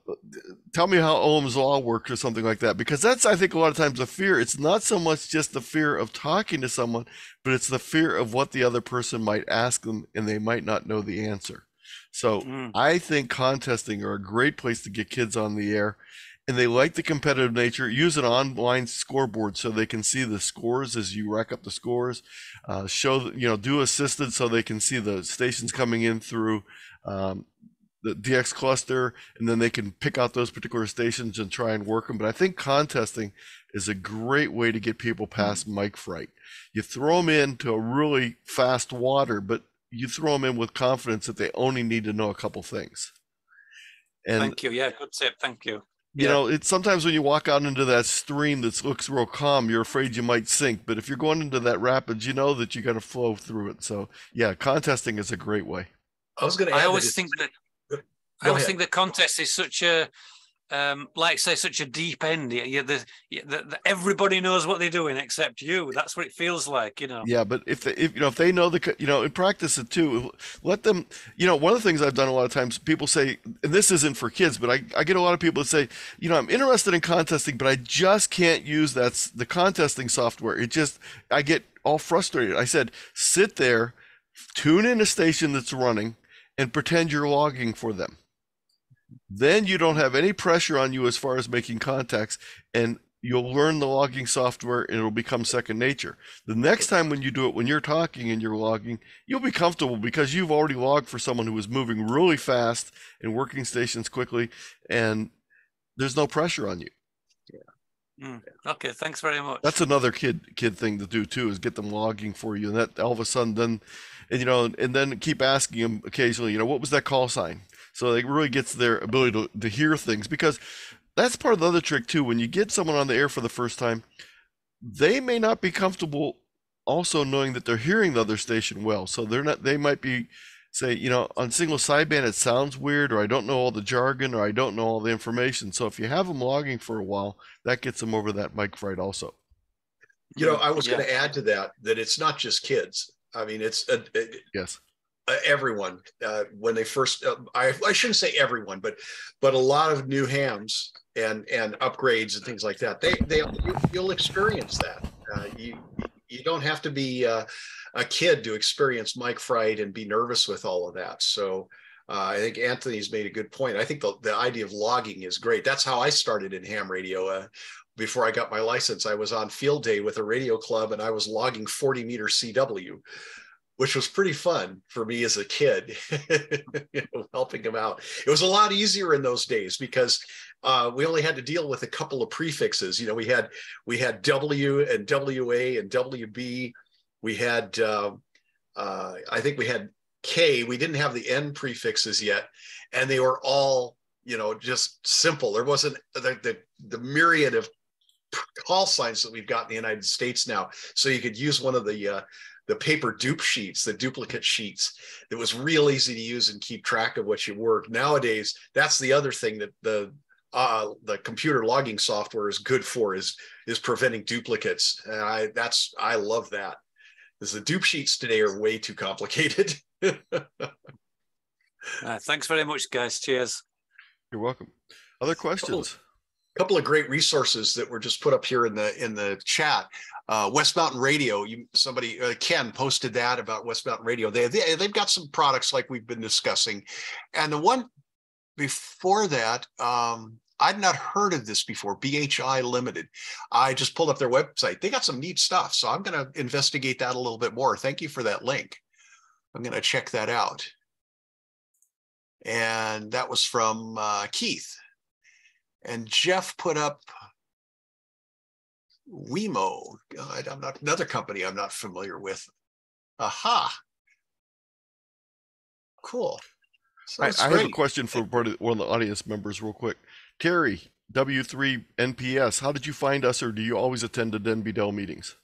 tell me how Ohm's law works or something like that. Because that's, I think, a lot of times the fear. It's not so much just the fear of talking to someone, but it's the fear of what the other person might ask them and they might not know the answer. So mm. I think contesting are a great place to get kids on the air. And they like the competitive nature. Use an online scoreboard so they can see the scores as you rack up the scores. Uh, show, you know, do assisted so they can see the stations coming in through um, the DX cluster, and then they can pick out those particular stations and try and work them. But I think contesting is a great way to get people past mic fright. You throw them into a really fast water, but you throw them in with confidence that they only need to know a couple things. And thank you. Yeah, good tip. Thank you. You yeah. know, it's sometimes when you walk out into that stream that looks real calm, you're afraid you might sink. But if you're going into that rapids, you know that you got to flow through it. So, yeah, contesting is a great way. I was going to. I always think that I always think the contest is such a um, like say such a deep end. Yeah, the, the, everybody knows what they're doing except you. That's what it feels like, you know. Yeah, but if they, if you know if they know the you know in practice it too, let them. You know, one of the things I've done a lot of times, people say, and this isn't for kids, but I I get a lot of people that say, you know, I'm interested in contesting, but I just can't use that's the contesting software. It just I get all frustrated. I said, sit there, tune in a station that's running, and pretend you're logging for them then you don't have any pressure on you as far as making contacts, and you'll learn the logging software and it'll become second nature. The next time when you do it, when you're talking and you're logging, you'll be comfortable because you've already logged for someone who is moving really fast and working stations quickly, and there's no pressure on you. Yeah. Mm. Okay, thanks very much. That's another kid kid thing to do too is get them logging for you, and that all of a sudden then, and you know, and then keep asking them occasionally, you know, what was that call sign? So it really gets their ability to, to hear things because that's part of the other trick too. When you get someone on the air for the first time, they may not be comfortable also knowing that they're hearing the other station well. So they're not. They might be say, you know, on single sideband it sounds weird, or I don't know all the jargon, or I don't know all the information. So if you have them logging for a while, that gets them over that mic fright also. You know, I was Yeah. going to add to that that it's not just kids. I mean, it's uh, uh, Yes. Uh, everyone uh, when they first. Uh, I I shouldn't say everyone, but but a lot of new hams and and upgrades and things like that. They they you, you'll experience that. Uh, you you don't have to be uh, a kid to experience mic fright and be nervous with all of that. So. Uh, I think Anthony's made a good point. I think the, the idea of logging is great. That's how I started in ham radio. Before I got my license, I was on field day with a radio club and I was logging 40 meter CW, which was pretty fun for me as a kid, you know, helping him out. It was a lot easier in those days because uh, we only had to deal with a couple of prefixes. You know, we had we had W and WA and WB. We had uh, uh, I think we had K. We didn't have the N prefixes yet, and they were all you know just simple. There wasn't the the, the myriad of call signs that we've got in the United States now. So you could use one of the uh, the paper dupe sheets, the duplicate sheets. It was real easy to use and keep track of what you worked. Nowadays, that's the other thing that the uh, the computer logging software is good for is is preventing duplicates. And I that's I love that. Because the dupe sheets today are way too complicated. Uh, thanks very much, guys. Cheers. You're welcome. Other questions? A couple of great resources that were just put up here in the in the chat. Uh, West Mountain Radio, you somebody uh, Ken posted that about West Mountain Radio. They, they they've got some products like we've been discussing, and the one before that, um, I'd not heard of this before. BHI Limited. I just pulled up their website. They got some neat stuff, so I'm going to investigate that a little bit more. Thank you for that link. I'm going to check that out. And that was from uh, Keith. And Jeff put up Wemo. God, I'm not another company I'm not familiar with. Aha. Cool. I, Sounds I have a question for part of, one of the audience members, real quick. Terry, W3 NPS, how did you find us, or do you always attend the Denby Dale meetings?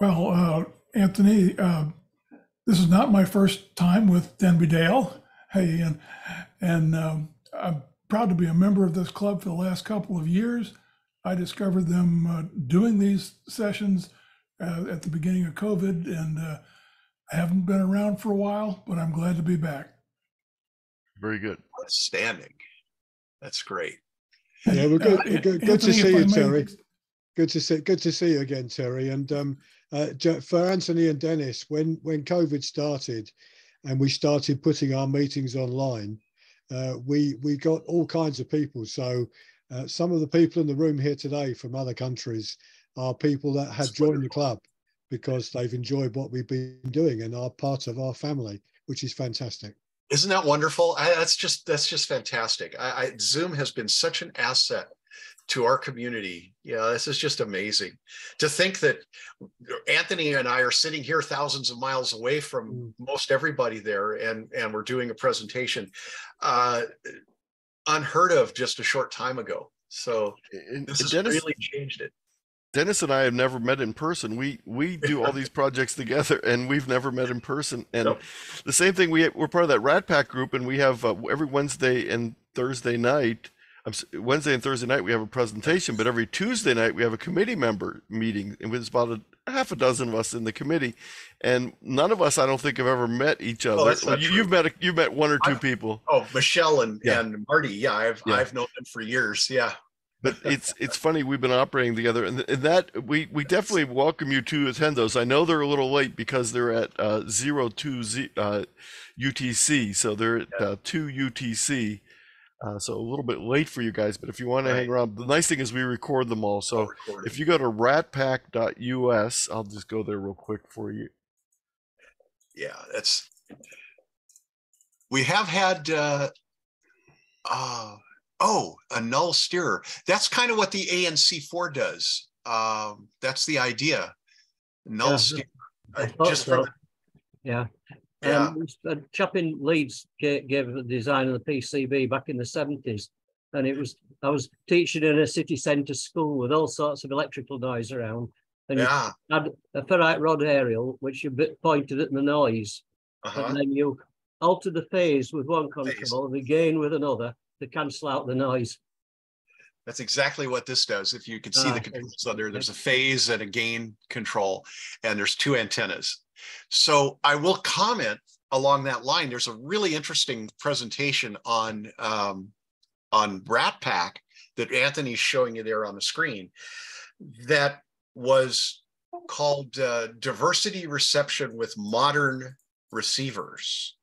Well, uh, Anthony, uh, this is not my first time with Denby Dale. Hey, and and um, I'm proud to be a member of this club for the last couple of years. I discovered them uh, doing these sessions uh, at the beginning of COVID, and uh, I haven't been around for a while, but I'm glad to be back. Very good. Outstanding. That's great. Yeah, we're good. Uh, good, good to see if I you, may- Terry. Good to see. Good to see you again, Terry. And um, uh, for Anthony and Dennis, when when COVID started, and we started putting our meetings online, uh, we we got all kinds of people. So uh, some of the people in the room here today from other countries are people that have joined the club because they've enjoyed what we've been doing and are part of our family, which is fantastic. Isn't that wonderful? I, that's just that's just fantastic. I, I, Zoom has been such an asset to our community. Yeah, this is just amazing to think that Anthony and I are sitting here thousands of miles away from Mm. most everybody there, and and we're doing a presentation, uh, unheard of just a short time ago. So this has Dennis, really changed it. Dennis and I have never met in person. We we do all these projects together, and we've never met in person. And Nope. the same thing, we we're part of that Rat Pack group, and we have uh, every Wednesday and Thursday night. Wednesday and Thursday night we have a presentation, but every Tuesday night we have a committee member meeting, and there's about a half a dozen of us in the committee, and none of us, I don't think, have ever met each other. Oh, you, you've met a, you've met one or 2 I've- people. Oh, Michelle and Yeah. and Marty. Yeah, I've Yeah. I've known them for years. Yeah. but it's it's funny we've been operating together and, and that we we definitely welcome you to attend those i know they're a little late because they're at uh, 02 Z, uh, utc so they're at uh, 2 utc uh, so a little bit late for you guys but if you want to hang around the nice thing is we record them all so if you go to ratpack.us i'll just go there real quick for you yeah that's we have had uh uh Oh, a null steerer. That's kind of what the ANC4 does. Um, that's the idea. Null Yeah, steerer. I Uh, just so. from Yeah. Yeah. Um, a chap in Leeds gave, gave the design of the PCB back in the seventies. And it was, I was teaching in a city centre school with all sorts of electrical noise around. And you yeah. had a ferrite rod aerial, which you pointed at the noise. Uh-huh. And then you alter the phase with one control, the gain with another to cancel out the noise. That's exactly what this does. If you can see Ah, the controls on there, there's a phase and a gain control, and there's two antennas. So I will comment along that line. There's a really interesting presentation on um, on Rat Pack that Anthony's showing you there on the screen. That was called uh, diversity reception with modern receivers.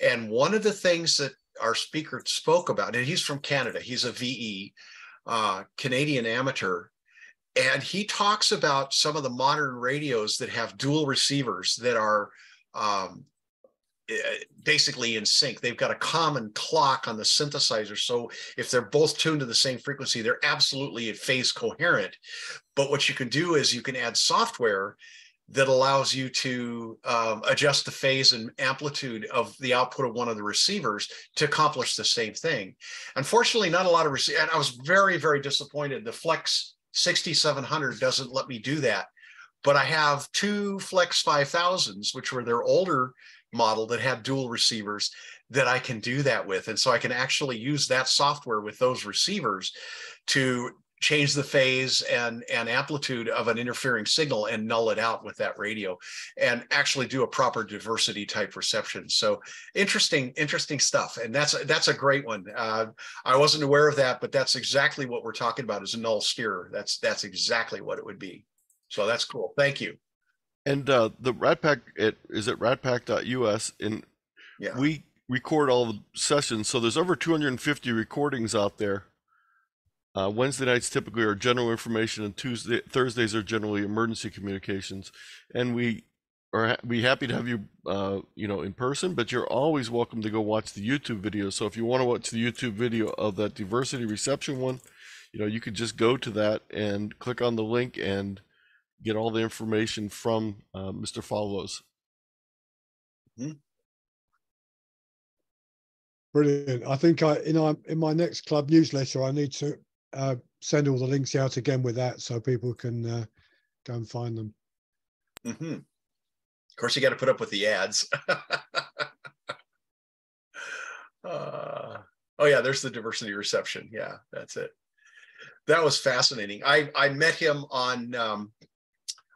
And one of the things that our speaker spoke about, and he's from Canada, he's a VE, uh, Canadian amateur, and he talks about some of the modern radios that have dual receivers that are um, eh, basically in sync. They've got a common clock on the synthesizer. So if they're both tuned to the same frequency, they're absolutely phase coherent. But what you can do is you can add software that allows you to um, adjust the phase and amplitude of the output of one of the receivers to accomplish the same thing. Unfortunately, not a lot of receivers, and I was very, very disappointed. The Flex 6700 doesn't let me do that. But I have two Flex 5000s, which were their older model that had dual receivers that I can do that with. And so I can actually use that software with those receivers to change the phase and, and amplitude of an interfering signal and null it out with that radio and actually do a proper diversity type reception. So interesting, interesting stuff. And that's, that's a great one. Uh, I wasn't aware of that, but that's exactly what we're talking about is a null steerer. That's, that's exactly what it would be. So that's cool. Thank you. And uh, the Rat Pack it is at ratpack.us, and Yeah. we record all the sessions. So there's over 250 recordings out there. Uh, Wednesday nights typically are general information, and Tuesday Thursdays are generally emergency communications. And we are be happy to have you, uh, you know, in person. But you're always welcome to go watch the YouTube video. So if you want to watch the YouTube video of that diversity reception one, you know, you could just go to that and click on the link and get all the information from uh, Mr. Follows. Brilliant. I think I in our in my next club newsletter, I need to uh, send all the links out again with that so people can uh, go and find them. Mm-hmm. Of course, you got to put up with the ads. Uh, oh yeah, there's the diversity reception. Yeah, that's it. That was fascinating. I I met him on um,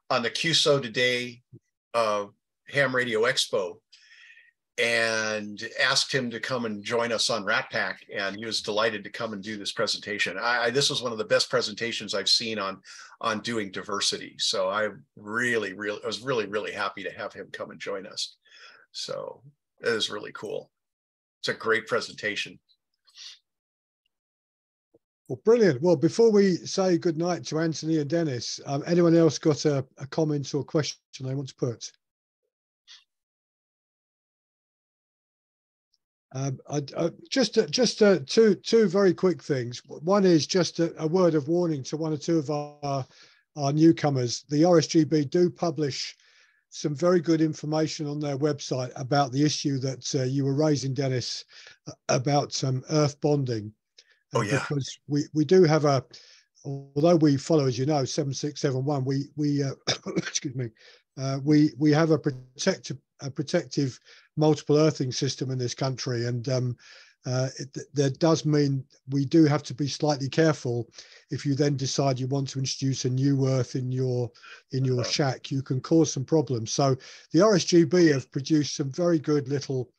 on the QSO today uh, Ham Radio Expo and asked him to come and join us on Rat Pack, and he was delighted to come and do this presentation. I, I this was one of the best presentations I've seen on on doing diversity. So I really, really, I was really, really happy to have him come and join us. So it was really cool. It's a great presentation. Well, brilliant. Well, before we say goodnight to Anthony and Dennis, um, anyone else got a, a comment or question they want to put? Um, I, I, just uh, just uh, two two very quick things. One is just a, a word of warning to one or two of our our newcomers. The RSGB do publish some very good information on their website about the issue that uh, you were raising, Dennis, about um, earth bonding. Oh, Uh, yeah. Because we, we do have a, although we follow, as you know, 7671, we, we uh, excuse me, uh, we, we have a protective, a protective multiple earthing system in this country. And um, uh, it, that does mean we do have to be slightly careful. If you then decide you want to introduce a new earth in your in your shack you can cause some problems. So the rsgb have produced some very good little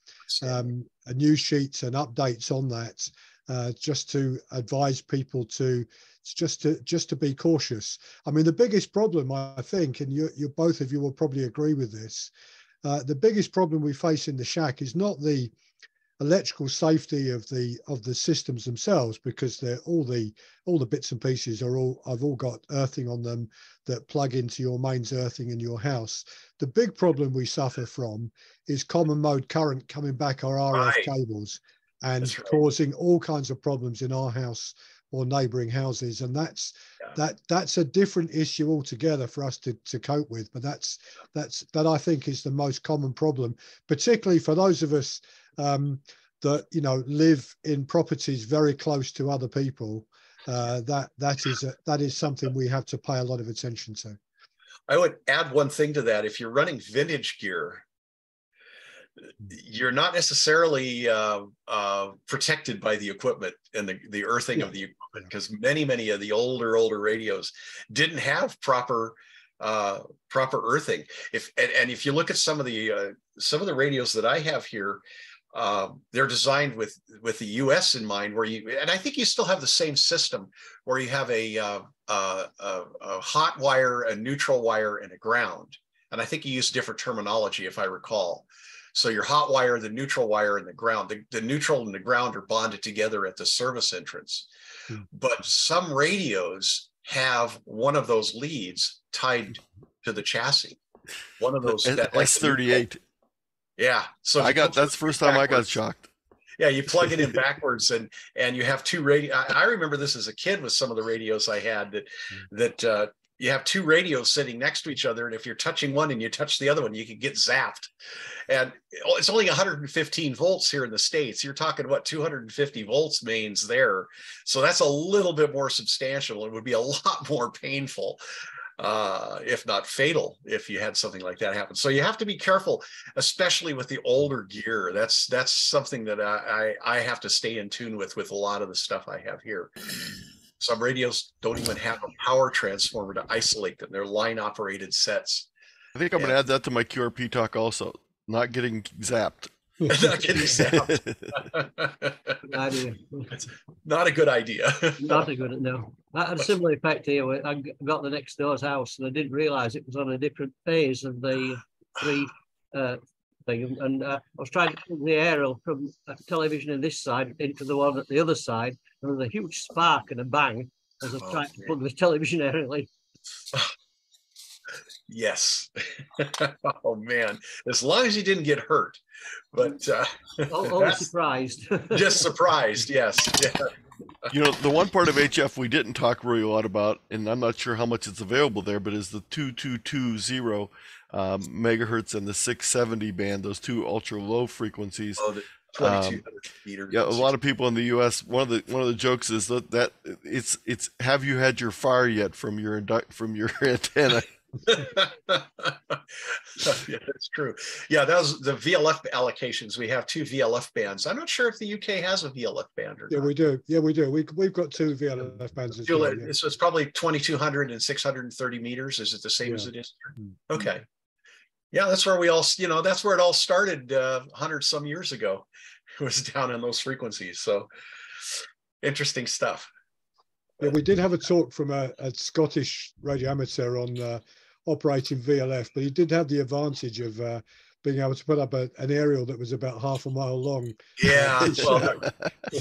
um, uh, news sheets and updates on that uh, just to advise people to just to just to be cautious. I mean the biggest problem i think and you, you both of you will probably agree with this uh, the biggest problem we face in the shack is not the electrical safety of the of the systems themselves because they're all the all the bits and pieces are all i've all got earthing on them that plug into your mains earthing in your house the big problem we suffer from is common mode current coming back our rf Right. cables and right. causing all kinds of problems in our house or neighboring houses. And that's Yeah. that that's a different issue altogether for us to, to cope with. But that's that's that I think is the most common problem, particularly for those of us um, that you know live in properties very close to other people. Uh, that that is a, that is something we have to pay a lot of attention to. I would add one thing to that. If you're running vintage gear, you're not necessarily uh, uh, protected by the equipment and the, the earthing Yeah. of the equipment because many, many of the older, older radios didn't have proper uh, proper earthing. If and, and if you look at some of the uh, some of the radios that I have here, um, they're designed with with the U.S. in mind, where you and I think you still have the same system where you have a uh, uh, a, a hot wire, a neutral wire, and a ground. And I think you use different terminology, if I recall. So your hot wire, the neutral wire, and the ground. The, the neutral and the ground are bonded together at the service entrance. Hmm. But some radios have one of those leads tied to the chassis. One of those that, like, S thirty eight. Yeah. So I got that's the first time I got shocked. yeah, you plug it in backwards and and you have two radio. I, I remember this as a kid with some of the radios I had that that uh, you have two radios sitting next to each other, and if you're touching one and you touch the other one, you can get zapped. And it's only 115 volts here in the states. You're talking what 250 volts mains there, so that's a little bit more substantial. It would be a lot more painful. Uh, if not fatal, if you had something like that happen. So you have to be careful especially with the older gear. That's that's something that I, I I have to stay in tune with with a lot of the stuff I have here. Some radios don't even have a power transformer to isolate them. They're line operated sets. I think I'm Yeah. gonna add that to my QRP talk also. Not getting zapped. Not getting zapped. Good idea. Not a good idea. Not a good no. I had a similar effect here. I got the next door's house and I didn't realise it was on a different phase of the three uh, thing. And uh, I was trying to put the aerial from a television in this side into the one at the other side, and there was a huge spark and a bang as I was Oh, trying to plug the television aerial in. yes. oh man. As long as you didn't get hurt. But uh, All, all surprised. just surprised. Yes. Yeah. You know, the one part of HF we didn't talk really a lot about, and I'm not sure how much it's available there, but is the 2220 um, megahertz and the 670 band, those two ultra low frequencies. Oh, the 2200 meters. Um, Yeah, a lot of people in the U.S. One of the one of the jokes is that that it's it's have you had your fire yet from your indu- from your antenna? yeah, that's true. Yeah, that was the VLF allocations. We have two VLF bands. I'm not sure if the UK has a VLF band or Yeah, not. we do. Yeah, we do. We, we've got two VLF bands as well. it- yeah. So it's probably 2200 and 630 meters. Is it the same as it is? here? Mm. Okay. Yeah, that's where we all, you know, that's where it all started uh, 100 some years ago. Was down in those frequencies. So interesting stuff. Yeah, we did have a talk from a, a Scottish radio amateur on uh, operating VLF, but he did have the advantage of uh, being able to put up a, an aerial that was about half a mile long. Yeah, well,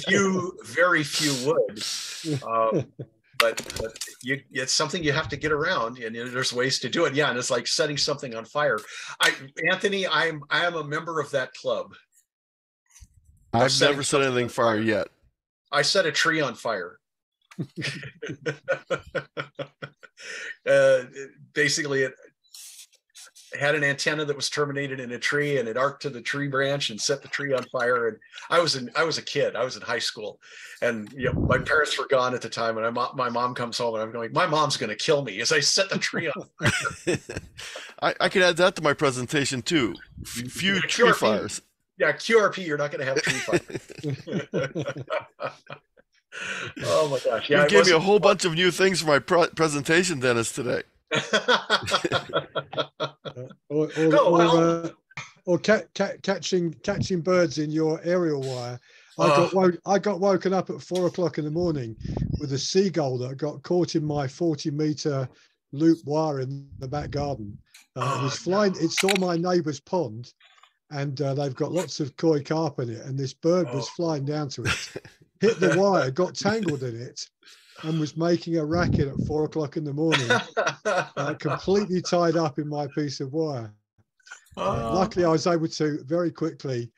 few, very few would. Um, but, but you, it's something you have to get around, and you know, there's ways to do it. Yeah, and it's like setting something on fire. I, Anthony, I'm I am a member of that club. I've never set anything fire fire. yet. I set a tree on fire. uh, basically, it had an antenna that was terminated in a tree, and it arced to the tree branch and set the tree on fire. And I was in, I was a kid. I was in high school, and you know, my parents were gone at the time. And I, my mom comes home, and I'm going, my mom's going to kill me as I set the tree on. I, I could add that to my presentation too. Few Yeah, tree fires. Yeah, QRP, you're not going to have tree fire. oh my gosh! Yeah, you gave me a wasn't- whole bunch of new things for my pre- presentation, Dennis, today. or or, Oh, or, well. uh, or ca- ca- catching catching birds in your aerial wire. I got woke, I got woken up at four o'clock in the morning with a seagull that got caught in my forty meter loop wire in the back garden. Uh, it was Oh, flying. It saw my neighbour's pond, and uh, they've got lots of koi carp in it. And this bird was Oh. flying down to it, hit the wire, got tangled in it, and was making a racket at four o'clock in the morning uh, completely tied up in my piece of wire. Uh, luckily, I was able to very quickly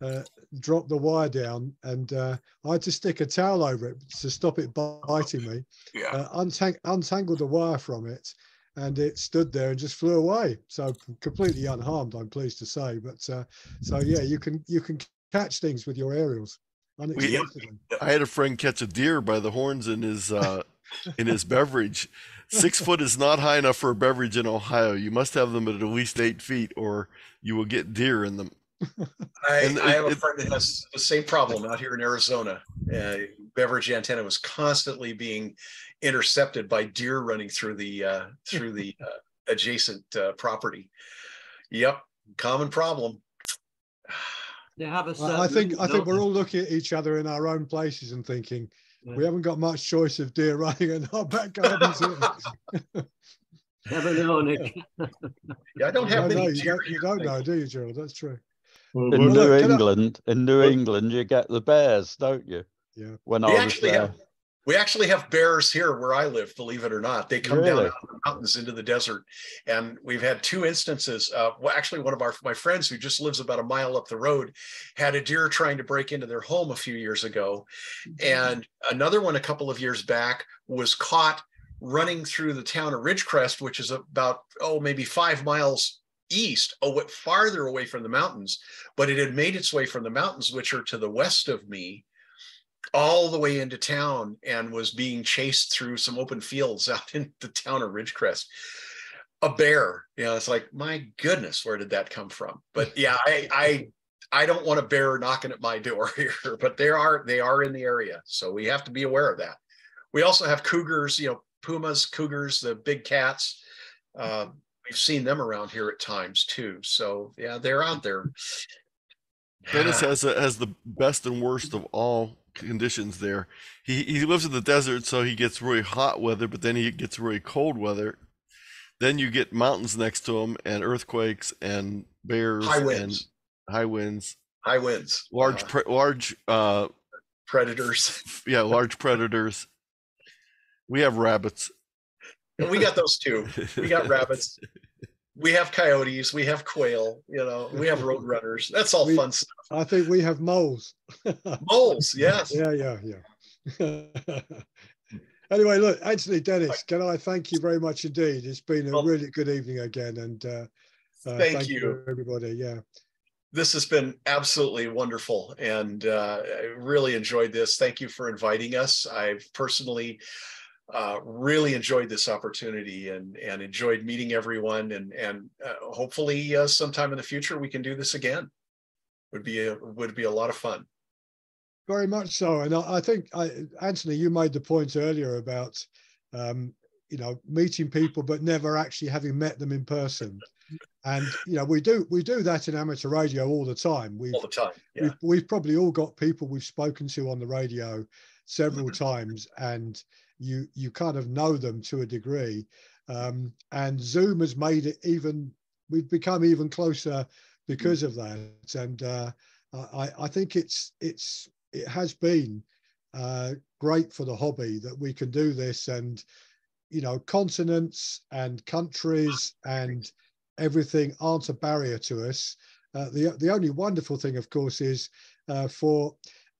uh, dropped the wire down, and uh, I had to stick a towel over it to stop it biting me. Yeah. Uh, untang- untangled the wire from it, and it stood there and just flew away. So completely unharmed, I'm pleased to say. But uh, so yeah, you can you can catch things with your aerials. unexpectedly. I had a friend catch a deer by the horns in his uh, in his beverage. Six foot is not high enough for a beverage in Ohio. You must have them at at least eight feet, or you will get deer in them. I, And I have a it- friend that has the same problem out here in Arizona. Uh, beverage antenna was constantly being intercepted by deer running through the uh, through the uh, adjacent uh, property. Yep, common problem. They have a I, I think I think we're all looking at each other in our own places and thinking we haven't got much choice of deer running in our back gardens. Never know, Nick. Yeah, I don't No, have no, many you deer. don't, you don't know, do you, Gerald? That's true. In Well, New look, can I- England, in New England, you get the bears, don't you? Yeah. When We I actually have we actually have bears here where I live, believe it or not. They come down out of the mountains into the desert. And we've had two instances. Uh, well, actually, one of our my friends who just lives about a mile up the road had a deer trying to break into their home a few years ago. And another one a couple of years back was caught running through the town of Ridgecrest, which is about, oh, maybe five miles east, oh, farther away from the mountains. But it had made its way from the mountains, which are to the west of me, all the way into town and was being chased through some open fields out in the town of Ridgecrest. A bear, you know, it's like, my goodness, where did that come from? But yeah, I, I, I don't want a bear knocking at my door here, but they are, they are in the area. So we have to be aware of that. We also have cougars, you know, pumas, cougars, the big cats. Uh, we've seen them around here at times too. So yeah, they're out there. Dennis has a, has the best and worst of all conditions there. He he lives in the desert, so he gets really hot weather, but then he gets really cold weather. Then you get mountains next to him and earthquakes and bears high and winds, high winds, high winds, large uh, pre- large uh predators. yeah large predators. We have rabbits. And we got those too. We got rabbits. We have coyotes. We have quail. You know, we have road runners. That's all We- fun stuff. I think we have moles. Moles, yes. yeah, yeah, yeah. anyway, look, Anthony Dennis, can I thank you very much indeed? It's been a Well- really good evening again, and uh, uh, Thank you. everybody. Yeah, This has been absolutely wonderful, and uh, I really enjoyed this. Thank you for inviting us. I've personally uh, really enjoyed this opportunity and and enjoyed meeting everyone. And and uh, hopefully, uh, sometime in the future, we can do this again. Would be a would be a lot of fun. very much so. And I, I think, I, Anthony, you made the point earlier about, um, you know, meeting people but never actually having met them in person. And you know, we do we do that in amateur radio all the time. We've all the time. Yeah. we've, we've probably all got people we've spoken to on the radio several Mm-hmm. times and you you kind of know them to a degree. Um, and zoom has made it even we've become even closer because of that. And uh, I, I think it's it's it has been uh, great for the hobby that we can do this and you know continents and countries and everything aren't a barrier to us. Uh, the the only wonderful thing, of course, is uh, for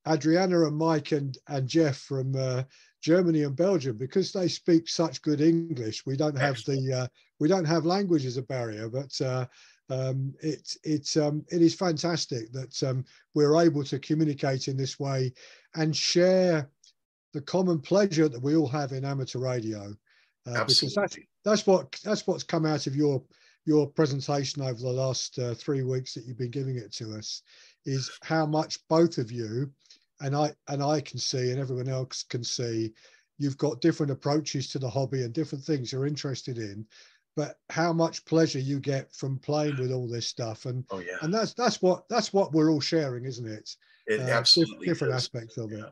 Adriana and Mike and and Jeff from uh, Germany and Belgium because they speak such good English. We don't have the uh, we don't have language as a barrier, but uh, um, it it um, it is fantastic that um, we're able to communicate in this way and share the common pleasure that we all have in amateur radio. Uh, because that's Absolutely. that's what that's what's come out of your your presentation over the last uh, three weeks that you've been giving it to us is how much both of you and I and I can see and everyone else can see you've got different approaches to the hobby and different things you're interested in but how much pleasure you get from playing with all this stuff and Oh yeah. and that's that's what that's what we're all sharing isn't it It Uh, absolutely different is. aspects of it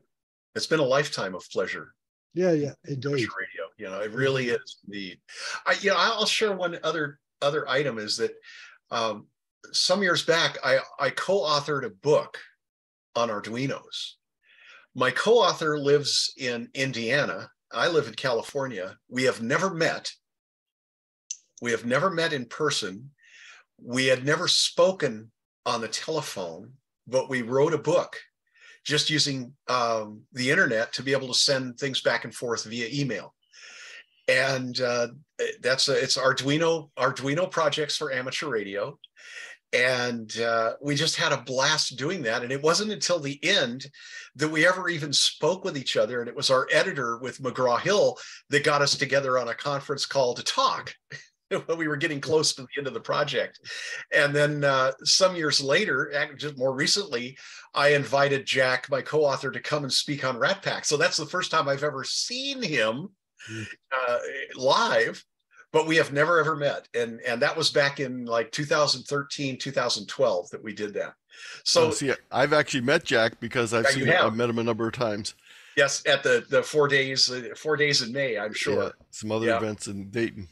It's been a lifetime of pleasure. yeah yeah indeed radio. You know, it really is the. I you know, I'll share one other other item is that um, some years back I I co-authored a book on Arduinos. My co-author lives in Indiana. I live in California. We have never met. We have never met in person. We had never spoken on the telephone, but we wrote a book just using um, the internet to be able to send things back and forth via email. And uh, that's a, it's Arduino Arduino projects for amateur radio, and uh, we just had a blast doing that. And it wasn't until the end that we ever even spoke with each other. And it was our editor with McGraw Hill that got us together on a conference call to talk. when we were getting close to the end of the project. And then uh, some years later, just more recently, I invited Jack, my co-author, to come and speak on Rat Pack. So that's the first time I've ever seen him hmm. uh, live, but we have never ever met. And and that was back in like 2013, 2012 that we did that. So oh, see, I've actually met Jack because I've seen I've met him a number of times. Yes, at the the four days uh, four days in May, I'm sure. Yeah, some other yeah. events in Dayton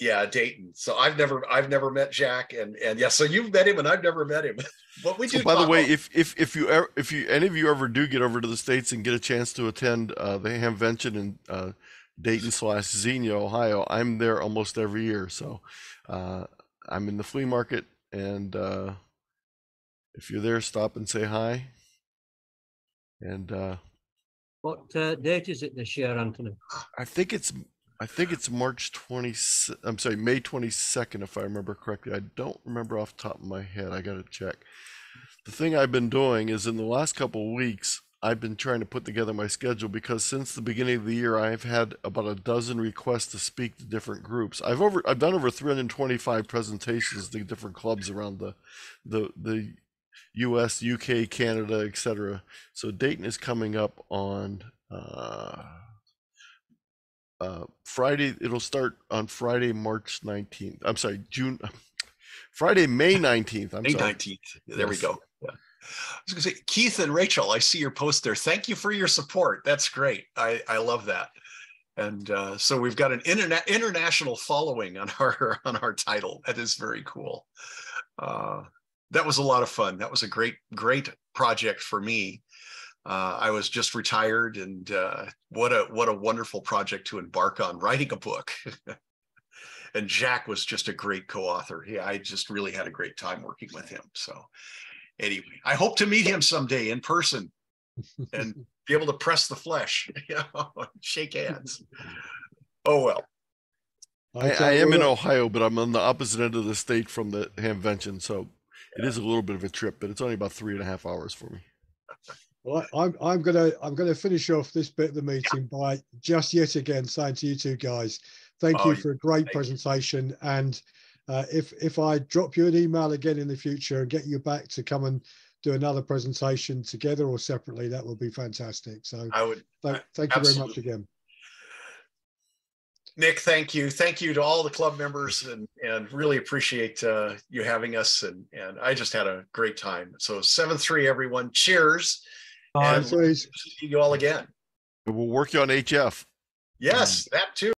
yeah dayton so i've never i've never met jack and and yeah so you've met him and i've never met him but we do so by the way if if if you ever if you any of you ever do get over to the states and get a chance to attend uh, the hamvention in uh, dayton slash xenia ohio i'm there almost every year so uh, i'm in the flea market and uh, if you're there stop and say hi and uh, what uh, date is it this year anthony i think it's I think it's March 20. I'm sorry, May 22nd, if I remember correctly. I don't remember off the top of my head. I got to check. The thing I've been doing is in the last couple of weeks, I've been trying to put together my schedule because since the beginning of the year, I've had about a dozen requests to speak to different groups. I've over I've done over 325 presentations to different clubs around the the the U.S., U.K., Canada, etc. So Dayton is coming up on. Uh, uh, Friday. It'll start on Friday, March nineteenth. I'm sorry, June. Friday, May nineteenth. May nineteenth. There yes. we go. I was going to say, Keith and Rachel, I see your post there. Thank you for your support. That's great. I, I love that. And uh, so we've got an internet international following on our on our title. That is very cool. Uh, that was a lot of fun. That was a great great project for me uh, I was just retired, and uh, what a what a wonderful project to embark on writing a book. and Jack was just a great co-author. Yeah, I just really had a great time working with him. So anyway, I hope to meet him someday in person and be able to press the flesh, you know, shake hands. Oh well. I, I am in Ohio, but I'm on the opposite end of the state from the Hamvention, so yeah. it is a little bit of a trip, but it's only about three and a half hours for me. Well, I'm I'm gonna I'm gonna finish off this bit of the meeting by just yet again saying to you two guys, thank oh, you for a great presentation. You. And uh, if if I drop you an email again in the future and get you back to come and do another presentation together or separately, that would be fantastic. So I would th- thank you very much again. Nick, thank you. Thank you to all the club members and, and really appreciate uh, you having us. And, and I just had a great time. So 7-3, everyone. Cheers. And we'll see you all again. We'll work you on HF. Yes, that too.